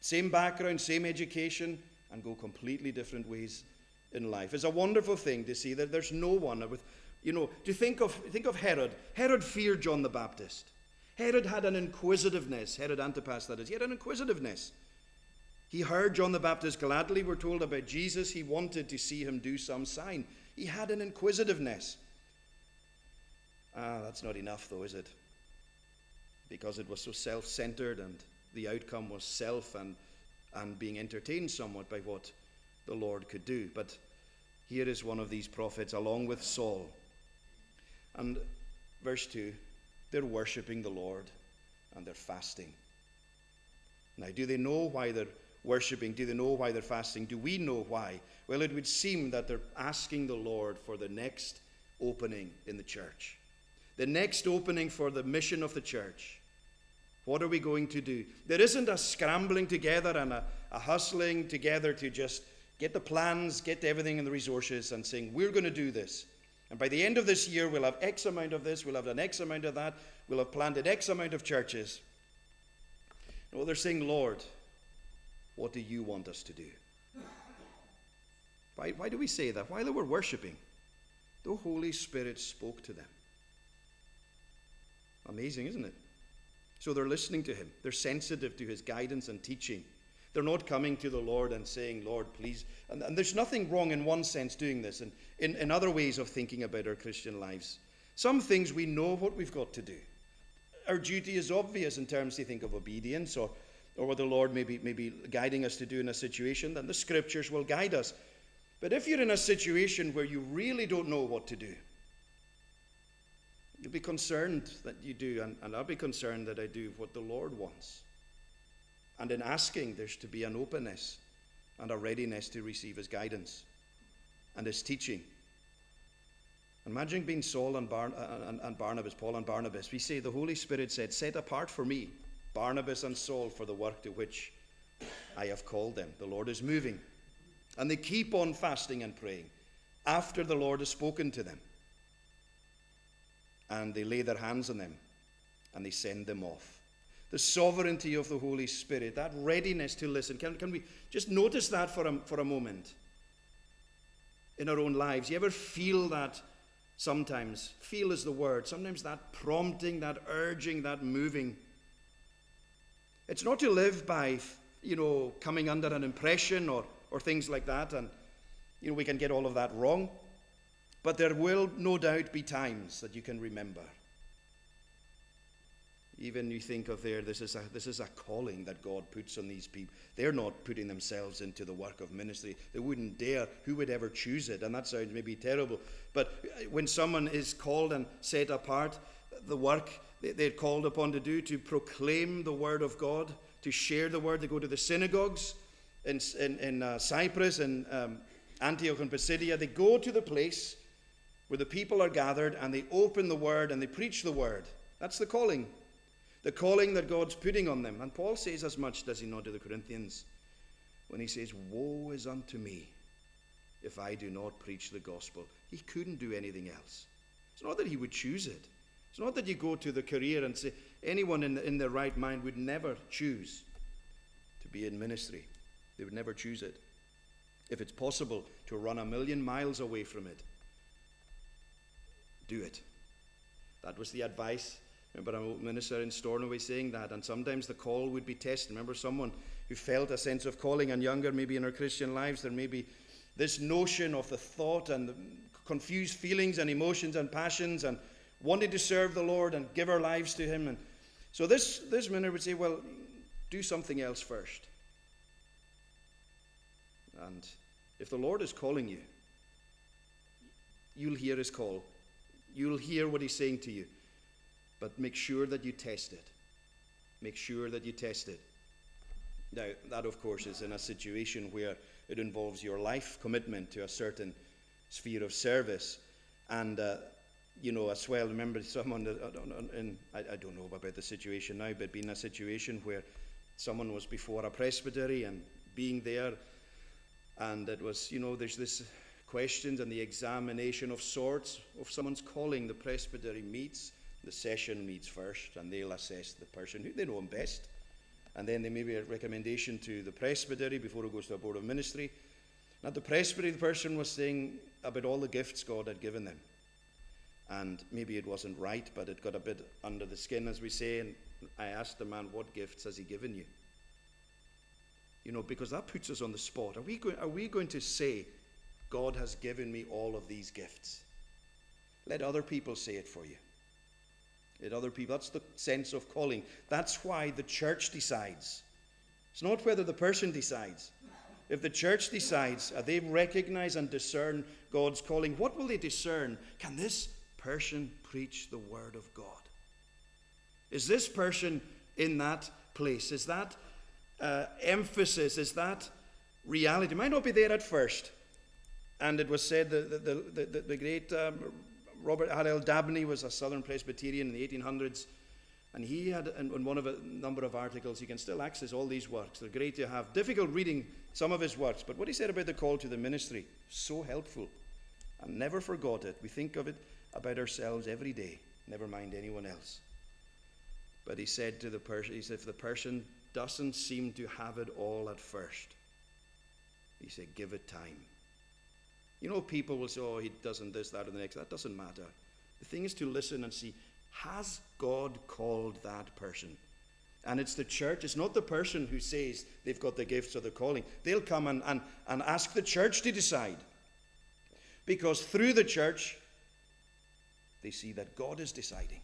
same background, same education, and go completely different ways in life. It's a wonderful thing to see that there's no one with, you know, to think of, think of Herod. Herod feared John the Baptist. Herod had an inquisitiveness. Herod Antipas, that is. He had an inquisitiveness. He heard John the Baptist gladly. We're told about Jesus. He wanted to see him do some sign. He had an inquisitiveness. Ah, that's not enough, though, is it? Because it was so self centered and the outcome was self and, and being entertained somewhat by what the Lord could do. But here is one of these prophets along with Saul. And verse 2 they're worshipping the Lord and they're fasting. Now, do they know why they're worshipping? Do they know why they're fasting? Do we know why? Well, it would seem that they're asking the Lord for the next opening in the church, the next opening for the mission of the church. What are we going to do? There isn't a scrambling together and a, a hustling together to just get the plans, get everything and the resources, and saying, We're going to do this. And by the end of this year, we'll have X amount of this, we'll have an X amount of that, we'll have planted X amount of churches. No, they're saying, Lord, what do you want us to do? Why, why do we say that? While they were worshipping, the Holy Spirit spoke to them. Amazing, isn't it? So they're listening to him, they're sensitive to his guidance and teaching. They're not coming to the Lord and saying, Lord, please. And, and there's nothing wrong in one sense doing this, and in, in other ways of thinking about our Christian lives. Some things we know what we've got to do. Our duty is obvious in terms, you think, of obedience or, or what the Lord may be, may be guiding us to do in a situation, then the scriptures will guide us. But if you're in a situation where you really don't know what to do, you'll be concerned that you do, and, and I'll be concerned that I do what the Lord wants. And in asking, there's to be an openness and a readiness to receive his guidance and his teaching. Imagine being Saul and, Bar- uh, and, and Barnabas, Paul and Barnabas. We say the Holy Spirit said, Set apart for me Barnabas and Saul for the work to which I have called them. The Lord is moving. And they keep on fasting and praying after the Lord has spoken to them. And they lay their hands on them and they send them off. The sovereignty of the Holy Spirit, that readiness to listen. Can, can we just notice that for a, for a moment in our own lives? You ever feel that sometimes? Feel is the word. Sometimes that prompting, that urging, that moving. It's not to live by, you know, coming under an impression or, or things like that. And, you know, we can get all of that wrong. But there will no doubt be times that you can remember even you think of there, this is, a, this is a calling that God puts on these people. They're not putting themselves into the work of ministry. They wouldn't dare. Who would ever choose it? And that sounds maybe terrible. But uh, when someone is called and set apart, the work that they're called upon to do, to proclaim the word of God, to share the word, to go to the synagogues in, in, in uh, Cyprus and um, Antioch and Pisidia, they go to the place where the people are gathered and they open the word and they preach the word. That's the calling the calling that God's putting on them. And Paul says as much, does he not, to the Corinthians, when he says, Woe is unto me if I do not preach the gospel. He couldn't do anything else. It's not that he would choose it. It's not that you go to the career and say, anyone in, the, in their right mind would never choose to be in ministry. They would never choose it. If it's possible to run a million miles away from it, do it. That was the advice Remember a minister in Stornoway saying that, and sometimes the call would be tested. Remember someone who felt a sense of calling and younger, maybe in our Christian lives, there may be this notion of the thought and the confused feelings and emotions and passions and wanting to serve the Lord and give our lives to Him. And so this, this minister would say, well, do something else first. And if the Lord is calling you, you'll hear His call. You'll hear what He's saying to you. But make sure that you test it. Make sure that you test it. Now, that, of course, is in a situation where it involves your life commitment to a certain sphere of service. And, uh, you know, as well, remember someone, and I, I don't know about the situation now, but being a situation where someone was before a presbytery and being there, and it was, you know, there's this questions and the examination of sorts of someone's calling. The presbytery meets the session meets first, and they'll assess the person who they know him best. And then they maybe a recommendation to the presbytery before it goes to a board of ministry. At the presbytery, the person was saying about all the gifts God had given them. And maybe it wasn't right, but it got a bit under the skin, as we say. And I asked the man, What gifts has he given you? You know, because that puts us on the spot. Are we, going, are we going to say, God has given me all of these gifts? Let other people say it for you at other people. That's the sense of calling. That's why the church decides. It's not whether the person decides. If the church decides, they recognize and discern God's calling, what will they discern? Can this person preach the word of God? Is this person in that place? Is that uh, emphasis? Is that reality? It might not be there at first. And it was said that the, the, the, the great um, Robert R.L. Dabney was a Southern Presbyterian in the 1800s, and he had, in one of a number of articles, you can still access all these works. They're great to have. Difficult reading some of his works, but what he said about the call to the ministry, so helpful. I never forgot it. We think of it about ourselves every day, never mind anyone else. But he said to the person, he said, if the person doesn't seem to have it all at first, he said, give it time. You know, people will say, oh, he doesn't this, that, or the next. That doesn't matter. The thing is to listen and see, has God called that person? And it's the church, it's not the person who says they've got the gifts or the calling. They'll come and, and, and ask the church to decide. Because through the church, they see that God is deciding.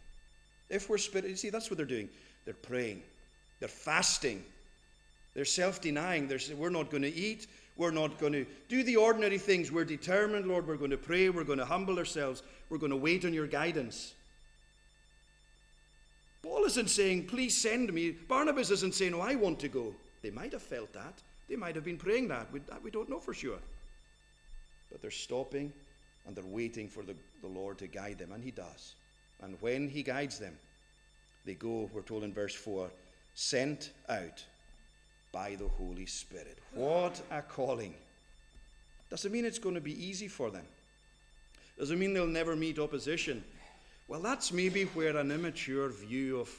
If we're spirit, you see, that's what they're doing. They're praying, they're fasting, they're self denying. They're saying, We're not going to eat, we're not going to do the ordinary things. We're determined, Lord. We're going to pray. We're going to humble ourselves. We're going to wait on your guidance. Paul isn't saying, please send me. Barnabas isn't saying, oh, I want to go. They might have felt that. They might have been praying that. We, we don't know for sure. But they're stopping and they're waiting for the, the Lord to guide them, and He does. And when He guides them, they go, we're told in verse 4, sent out by the Holy Spirit. What a calling! Doesn't mean it's going to be easy for them. Doesn't mean they'll never meet opposition. Well, that's maybe where an immature view of,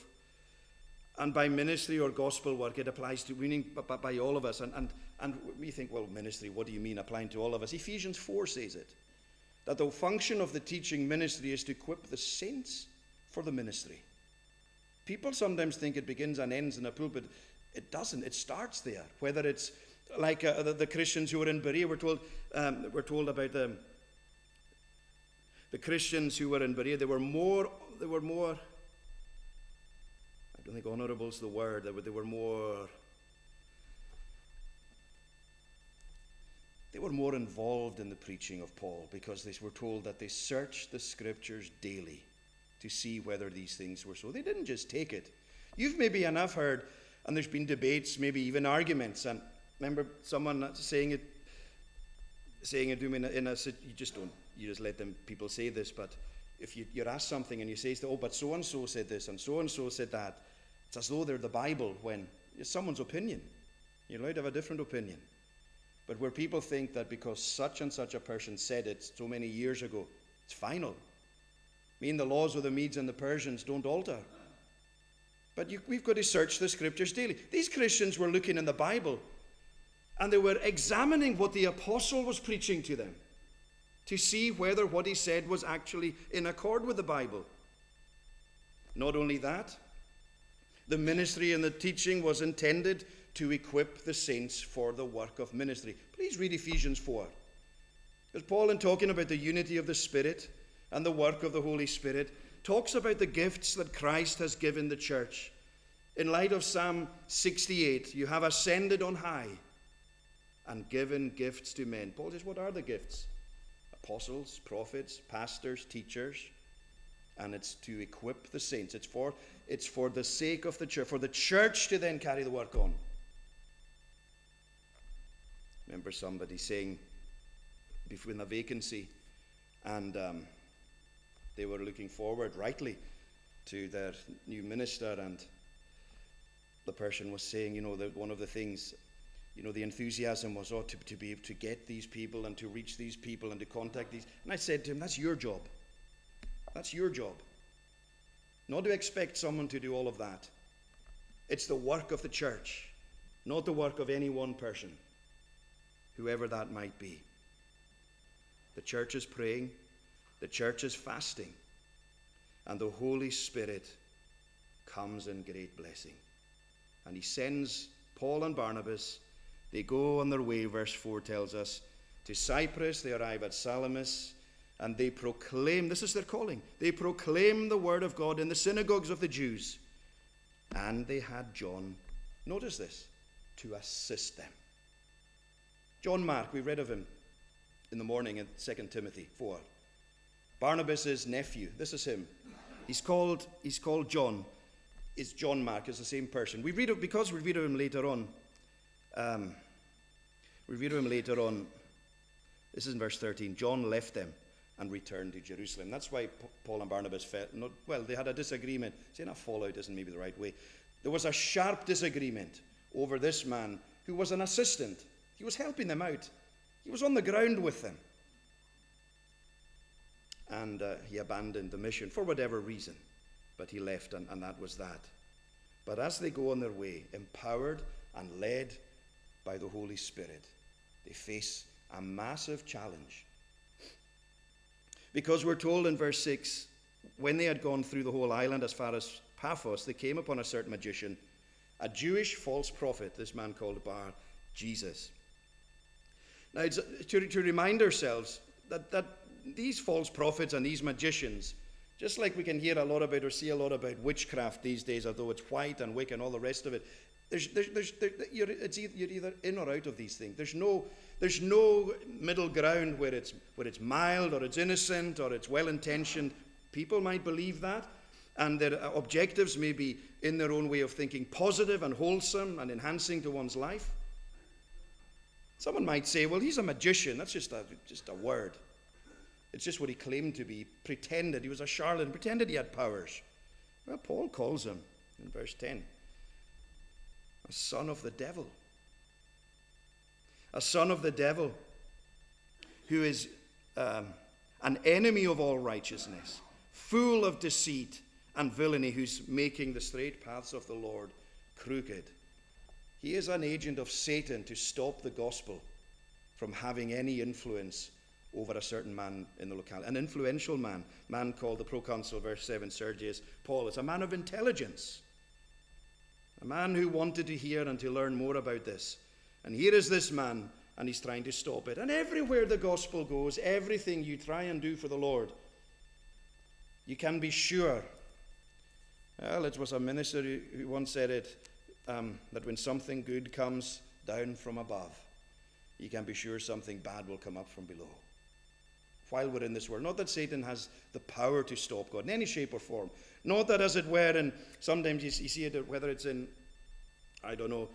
and by ministry or gospel work, it applies to, meaning by, by all of us. And, and, and we think, well, ministry, what do you mean applying to all of us? Ephesians 4 says it that the function of the teaching ministry is to equip the saints for the ministry. People sometimes think it begins and ends in a pulpit. It doesn't. It starts there. Whether it's like uh, the, the, Christians who were in Berea, we're told, um, we're told about the, the Christians who were in Berea. They were more. They were more. I don't think honourable is the word. They were, they were more They were more involved in the preaching of Paul because they were told that they searched the scriptures daily to see whether these things were so. They didn't just take it. You've maybe enough heard, and there's been debates, maybe even arguments. And remember someone saying it, saying it to in a, in a you just don't, you just let them people say this. But if you, you're asked something and you say, oh, but so and so said this and so and so said that, it's as though they're the Bible when it's someone's opinion. You're allowed to have a different opinion. But where people think that because such and such a person said it so many years ago, it's final. I mean, the laws of the Medes and the Persians don't alter. But you, we've got to search the scriptures daily. These Christians were looking in the Bible and they were examining what the apostle was preaching to them to see whether what he said was actually in accord with the Bible. Not only that, the ministry and the teaching was intended to equip the saints for the work of ministry. Please read Ephesians 4. Because Paul, in talking about the unity of the Spirit and the work of the Holy Spirit, talks about the gifts that Christ has given the church. In light of Psalm 68, you have ascended on high and given gifts to men. Paul says, What are the gifts? Apostles, prophets, pastors, teachers. And it's to equip the saints. It's for, it's for the sake of the church, for the church to then carry the work on remember somebody saying between a vacancy, and um, they were looking forward rightly to their new minister, and the person was saying, you know, that one of the things, you know, the enthusiasm was oh, to, to be able to get these people and to reach these people and to contact these. And I said to him, that's your job. That's your job. Not to expect someone to do all of that. It's the work of the church, not the work of any one person whoever that might be. The church is praying, the church is fasting, and the Holy Spirit comes in great blessing. And he sends Paul and Barnabas. They go on their way, verse 4 tells us, to Cyprus. They arrive at Salamis and they proclaim this is their calling. They proclaim the word of God in the synagogues of the Jews. And they had John, notice this, to assist them. John Mark, we read of him in the morning in 2 Timothy 4. Barnabas' nephew, this is him. He's called, he's called John. It's John Mark, it's the same person. We read of, because we read of him later on. Um, we read of him later on. This is in verse 13. John left them and returned to Jerusalem. That's why Paul and Barnabas felt, not, well, they had a disagreement. Saying a fallout isn't maybe the right way. There was a sharp disagreement over this man who was an assistant he was helping them out, he was on the ground with them. And uh, he abandoned the mission for whatever reason, but he left, and, and that was that. But as they go on their way, empowered and led by the Holy Spirit, they face a massive challenge. Because we're told in verse 6 when they had gone through the whole island as far as Paphos, they came upon a certain magician, a Jewish false prophet, this man called Bar Jesus. Now, it's to, to remind ourselves that, that these false prophets and these magicians, just like we can hear a lot about or see a lot about witchcraft these days, although it's white and wick and all the rest of it, there's, there's, there's, there, you're, it's either, you're either in or out of these things. There's no, there's no middle ground where it's, where it's mild or it's innocent or it's well intentioned. People might believe that, and their objectives may be, in their own way of thinking, positive and wholesome and enhancing to one's life. Someone might say, well, he's a magician. That's just a, just a word. It's just what he claimed to be. Pretended he was a charlatan, pretended he had powers. Well, Paul calls him in verse 10 a son of the devil. a son of the devil, who is um, an enemy of all righteousness, full of deceit and villainy, who's making the straight paths of the Lord crooked. He is an agent of Satan to stop the gospel from having any influence over a certain man in the locality. An influential man, man called the proconsul, verse 7, Sergius Paulus, a man of intelligence, a man who wanted to hear and to learn more about this. And here is this man, and he's trying to stop it. And everywhere the gospel goes, everything you try and do for the Lord, you can be sure. Well, it was a minister who once said it um, that when something good comes down from above, you can be sure something bad will come up from below. While we're in this world, not that Satan has the power to stop God in any shape or form, not that, as it were, and sometimes you, see it, whether it's in, I don't know,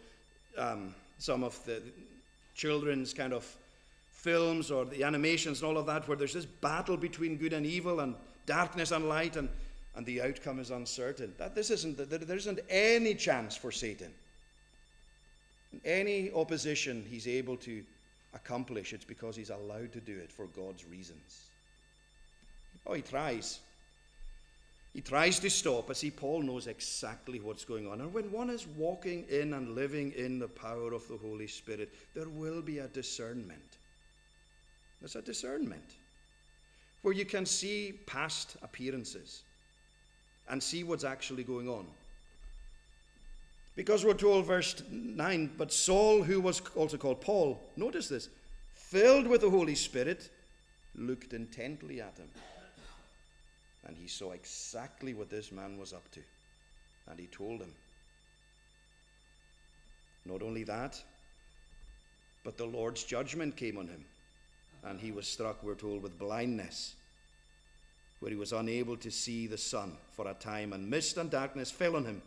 um, some of the children's kind of films or the animations and all of that, where there's this battle between good and evil and darkness and light, and, and the outcome is uncertain. That this isn't, there isn't any chance for Satan. Any opposition he's able to accomplish, it's because he's allowed to do it for God's reasons. Oh, he tries. He tries to stop. I see, Paul knows exactly what's going on. And when one is walking in and living in the power of the Holy Spirit, there will be a discernment. There's a discernment where you can see past appearances and see what's actually going on. Because we're told, verse 9, but Saul, who was also called Paul, notice this, filled with the Holy Spirit, looked intently at him. And he saw exactly what this man was up to. And he told him. Not only that, but the Lord's judgment came on him. And he was struck, we're told, with blindness, where he was unable to see the sun for a time. And mist and darkness fell on him,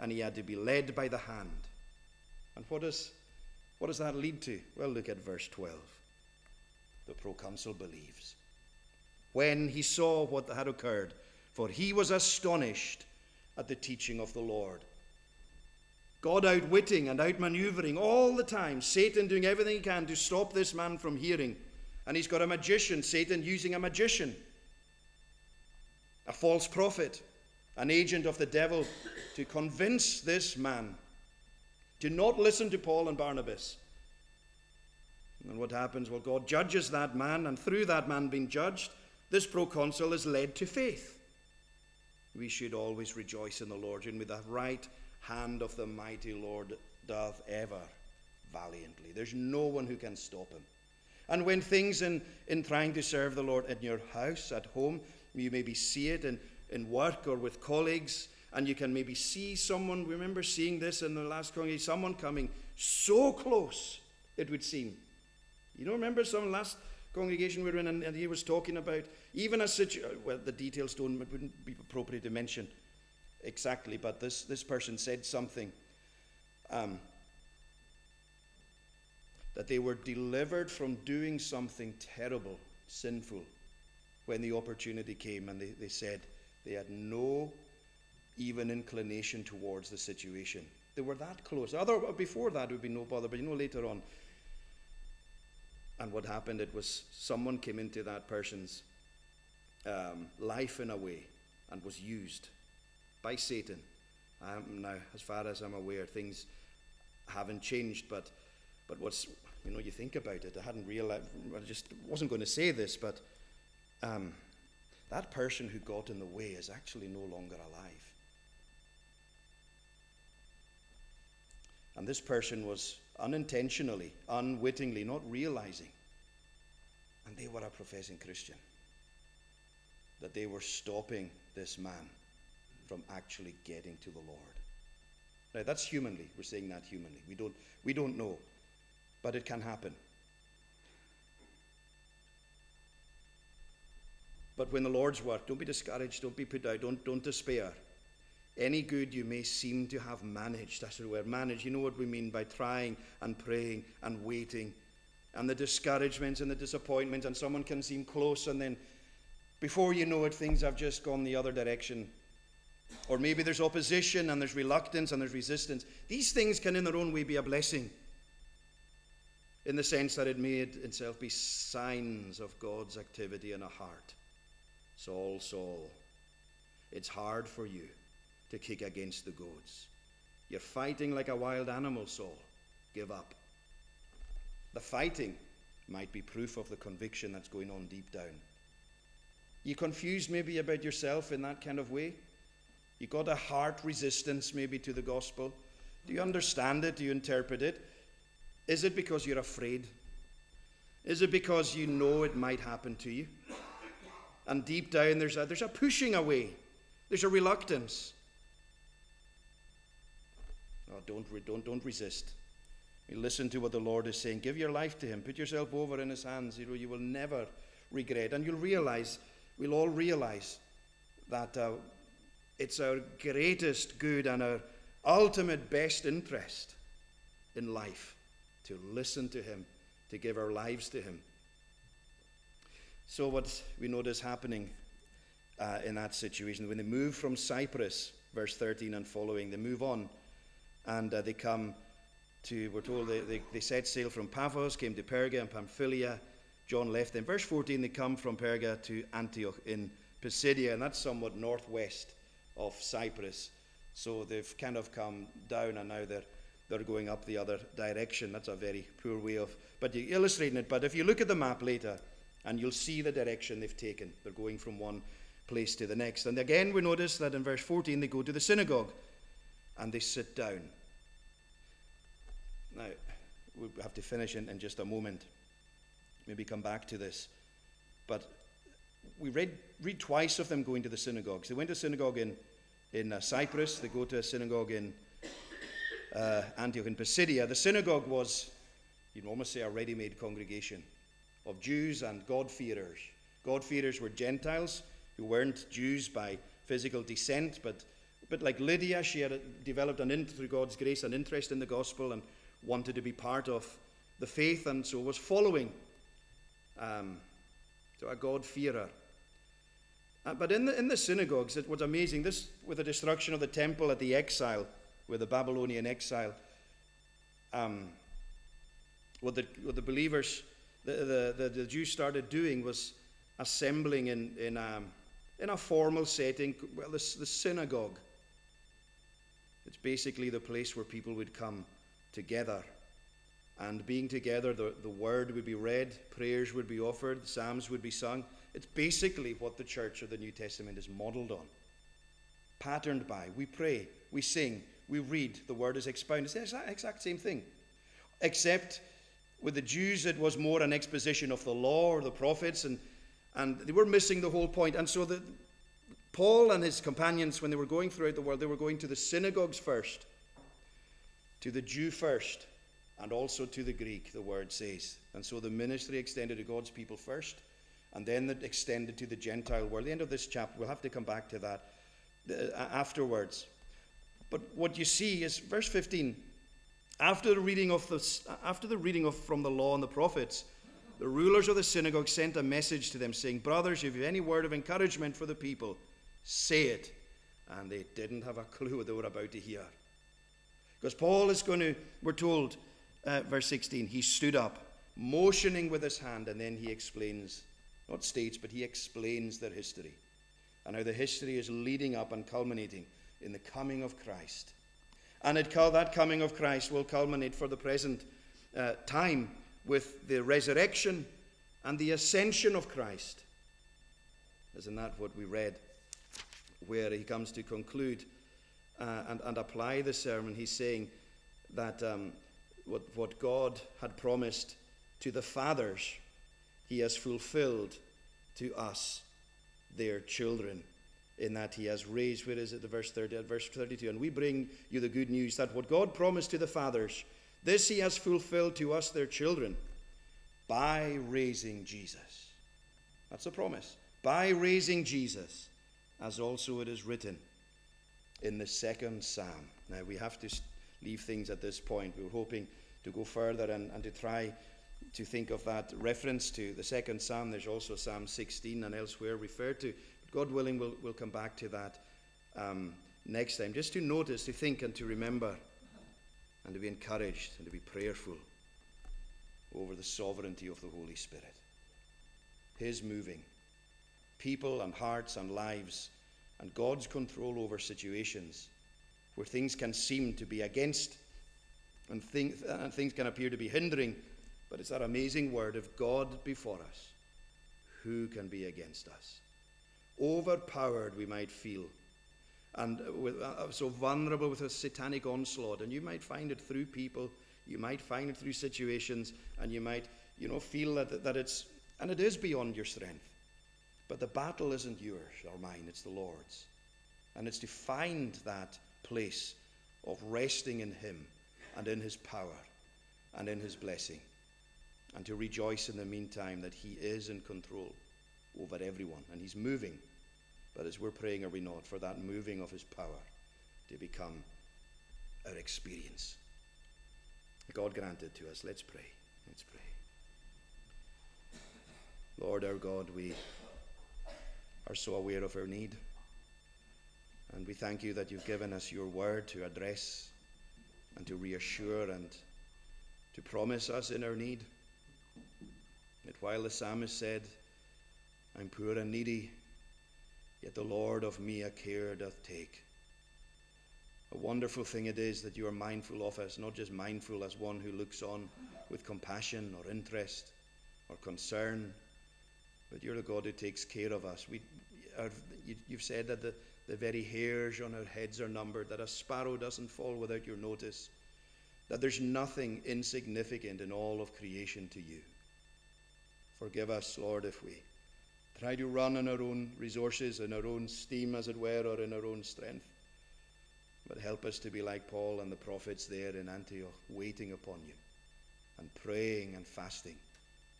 and he had to be led by the hand. And what, is, what does that lead to? Well, look at verse 12. The proconsul believes when he saw what had occurred, for he was astonished at the teaching of the Lord. God outwitting and outmaneuvering all the time, Satan doing everything he can to stop this man from hearing. And he's got a magician, Satan using a magician, a false prophet, an agent of the devil to convince this man to not listen to Paul and Barnabas. And what happens? Well, God judges that man, and through that man being judged, this proconsul is led to faith. We should always rejoice in the Lord, and with the right hand of the mighty Lord doth ever valiantly. There's no one who can stop him. And when things in, in trying to serve the Lord in your house, at home, you maybe see it in, in work or with colleagues, and you can maybe see someone, we remember seeing this in the last congregation, someone coming so close, it would seem. You know, remember some last congregation we were in, and, and he was talking about even a situation, well, the details don't, it wouldn't be appropriate to mention exactly, but this, this person said something um, that they were delivered from doing something terrible, sinful, when the opportunity came, and they, they said they had no even inclination towards the situation. They were that close. Other, before that, would be no bother, but you know, later on, and what happened, it was someone came into that person's um, life in a way and was used by Satan. Um, now, as far as I'm aware, things haven't changed, but but what's you know you think about it. I hadn't realized. I just wasn't going to say this, but um, that person who got in the way is actually no longer alive. And this person was unintentionally, unwittingly, not realizing, and they were a professing Christian, that they were stopping this man from actually getting to the Lord. Now that's humanly, we're saying that humanly. We don't, we don't know, but it can happen. But when the Lord's work, don't be discouraged, don't be put out, don't, don't despair any good you may seem to have managed. That's the word manage. You know what we mean by trying and praying and waiting and the discouragements and the disappointments, and someone can seem close, and then before you know it, things have just gone the other direction. Or maybe there's opposition and there's reluctance and there's resistance. These things can, in their own way, be a blessing. in the sense that it may itself be signs of God's activity in a heart. Saul, Saul, it's hard for you to kick against the goads. You're fighting like a wild animal, Saul. Give up. The fighting might be proof of the conviction that's going on deep down. You confused maybe about yourself in that kind of way? You got a heart resistance maybe to the gospel? Do you understand it? Do you interpret it? Is it because you're afraid? Is it because you know it might happen to you? And deep down there's a, there's a pushing away, there's a reluctance. Oh, don't, don't, don't resist. You listen to what the Lord is saying. Give your life to Him. Put yourself over in His hands. You know, you will never regret. And you'll realize, we'll all realize that uh, it's our greatest good and our ultimate best interest in life to listen to Him, to give our lives to Him. So, what we notice happening uh, in that situation, when they move from Cyprus, verse 13 and following, they move on and uh, they come to, we're told they, they, they, set sail from Paphos, came to Perga and Pamphylia. John left them. Verse 14, they come from Perga to Antioch in Pisidia, and that's somewhat northwest of Cyprus. So they've kind of come down and now they're, they're going up the other direction. That's a very poor way of but you're illustrating it. But if you look at the map later, and you'll see the direction they've taken. They're going from one place to the next. And again, we notice that in verse 14 they go to the synagogue and they sit down. Now, we have to finish in, in just a moment. Maybe come back to this. But we read, read twice of them going to the synagogues. They went to a synagogue in, in uh, Cyprus, they go to a synagogue in uh, Antioch in Pisidia. The synagogue was, you'd almost say, a ready made congregation of Jews and God-fearers. God-fearers were Gentiles who weren't Jews by physical descent, but a bit like Lydia, she had developed an through God's grace an interest in the gospel and wanted to be part of the faith, and so was following. Um, so a God-fearer. Uh, but in the, in the synagogues, it was amazing. This, with the destruction of the temple at the exile, with the Babylonian exile, um, what, the, what the believers the, the, the Jews started doing was assembling in, in, a, in a formal setting, well, the, the synagogue. It's basically the place where people would come together. And being together, the, the word would be read, prayers would be offered, psalms would be sung. It's basically what the church of the New Testament is modeled on, patterned by. We pray, we sing, we read, the word is expounded. It's the exact same thing, except with the Jews, it was more an exposition of the law or the prophets, and, and they were missing the whole point. And so the, Paul and his companions, when they were going throughout the world, they were going to the synagogues first, to the Jew first, and also to the Greek, the word says. And so the ministry extended to God's people first, and then it extended to the Gentile world. the end of this chapter, we'll have to come back to that uh, afterwards. But what you see is verse 15 after the reading of the, after the reading of from the law and the prophets, the rulers of the synagogue sent a message to them saying, Brothers, if you have any word of encouragement for the people, say it. And they didn't have a clue what they were about to hear. Because Paul is going to, we're told, uh, verse 16, he stood up, motioning with his hand, and then he explains, not states, but he explains their history. And how the history is leading up and culminating in the coming of Christ. And it, that coming of Christ will culminate for the present uh, time with the resurrection and the ascension of Christ. Isn't that what we read? Where he comes to conclude uh, and, and apply the sermon, he's saying that um, what, what God had promised to the fathers, he has fulfilled to us, their children in that he has raised, where is it, the verse 30, verse 32, and we bring you the good news that what God promised to the fathers, this he has fulfilled to us, their children, by raising Jesus. That's a promise. By raising Jesus, as also it is written in the second psalm. Now we have to leave things at this point. We are hoping to go further and, and to try to think of that reference to the second psalm. There's also Psalm 16 and elsewhere referred to. God willing, we'll, we'll come back to that um, next time. Just to notice, to think, and to remember, and to be encouraged, and to be prayerful over the sovereignty of the Holy Spirit. His moving, people and hearts and lives, and God's control over situations where things can seem to be against and, and things can appear to be hindering, but it's that amazing word of God before us. Who can be against us? Overpowered, we might feel, and with, uh, so vulnerable with a satanic onslaught. And you might find it through people, you might find it through situations, and you might, you know, feel that, that it's, and it is beyond your strength. But the battle isn't yours or mine, it's the Lord's. And it's to find that place of resting in Him and in His power and in His blessing. And to rejoice in the meantime that He is in control over everyone and He's moving. But as we're praying, are we not, for that moving of His power to become our experience? God granted to us. Let's pray. Let's pray. Lord our God, we are so aware of our need. And we thank you that you've given us your word to address and to reassure and to promise us in our need. That while the psalmist said, I'm poor and needy, yet the Lord of me a care doth take. A wonderful thing it is that you are mindful of us, not just mindful as one who looks on with compassion or interest or concern, but you're the God who takes care of us. We, are, you, you've said that the, the very hairs on our heads are numbered, that a sparrow doesn't fall without your notice, that there's nothing insignificant in all of creation to you. Forgive us, Lord, if we try to run on our own resources, in our own steam, as it were, or in our own strength. But help us to be like Paul and the prophets there in Antioch, waiting upon you and praying and fasting,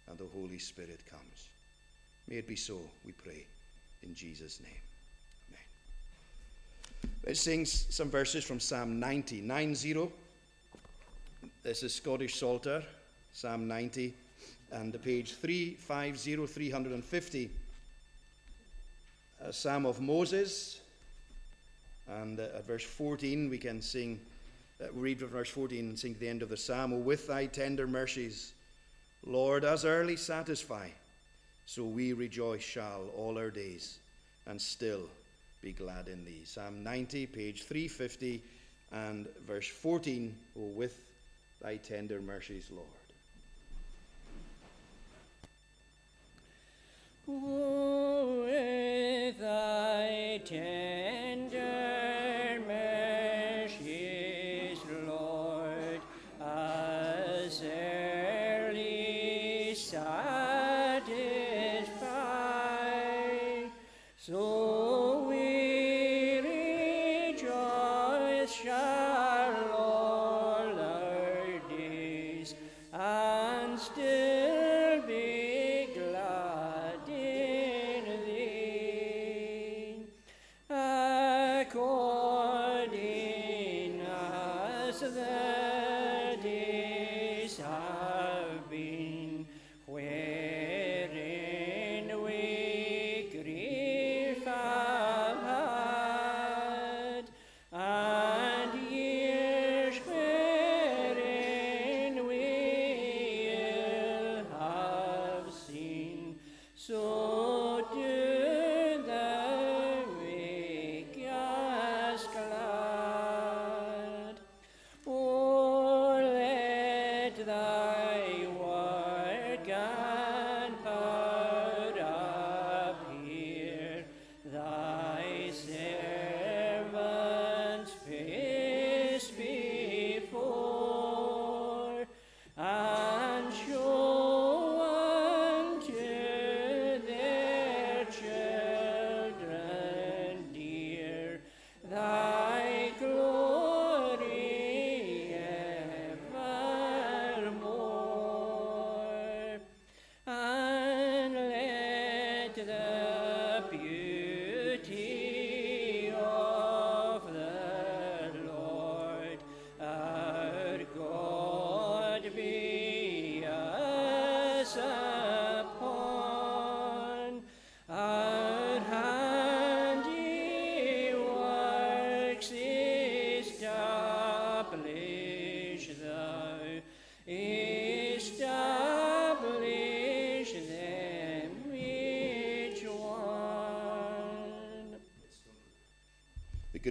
and the Holy Spirit comes. May it be so, we pray, in Jesus' name. Let's sing some verses from Psalm 90. 90. This is Scottish Psalter, Psalm 90, and the page 350, 350. A Psalm of Moses. And uh, at verse 14, we can sing, uh, read from verse 14 and sing to the end of the psalm. Oh, with thy tender mercies, Lord, as early satisfy, so we rejoice shall all our days, and still be glad in thee. Psalm 90, page 350, and verse 14. Oh, with thy tender mercies, Lord. With thy tender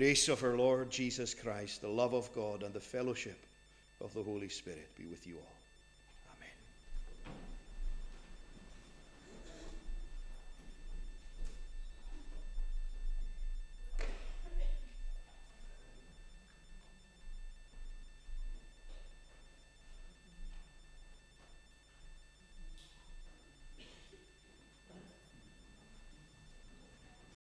grace of our Lord Jesus Christ, the love of God, and the fellowship of the Holy Spirit be with you all.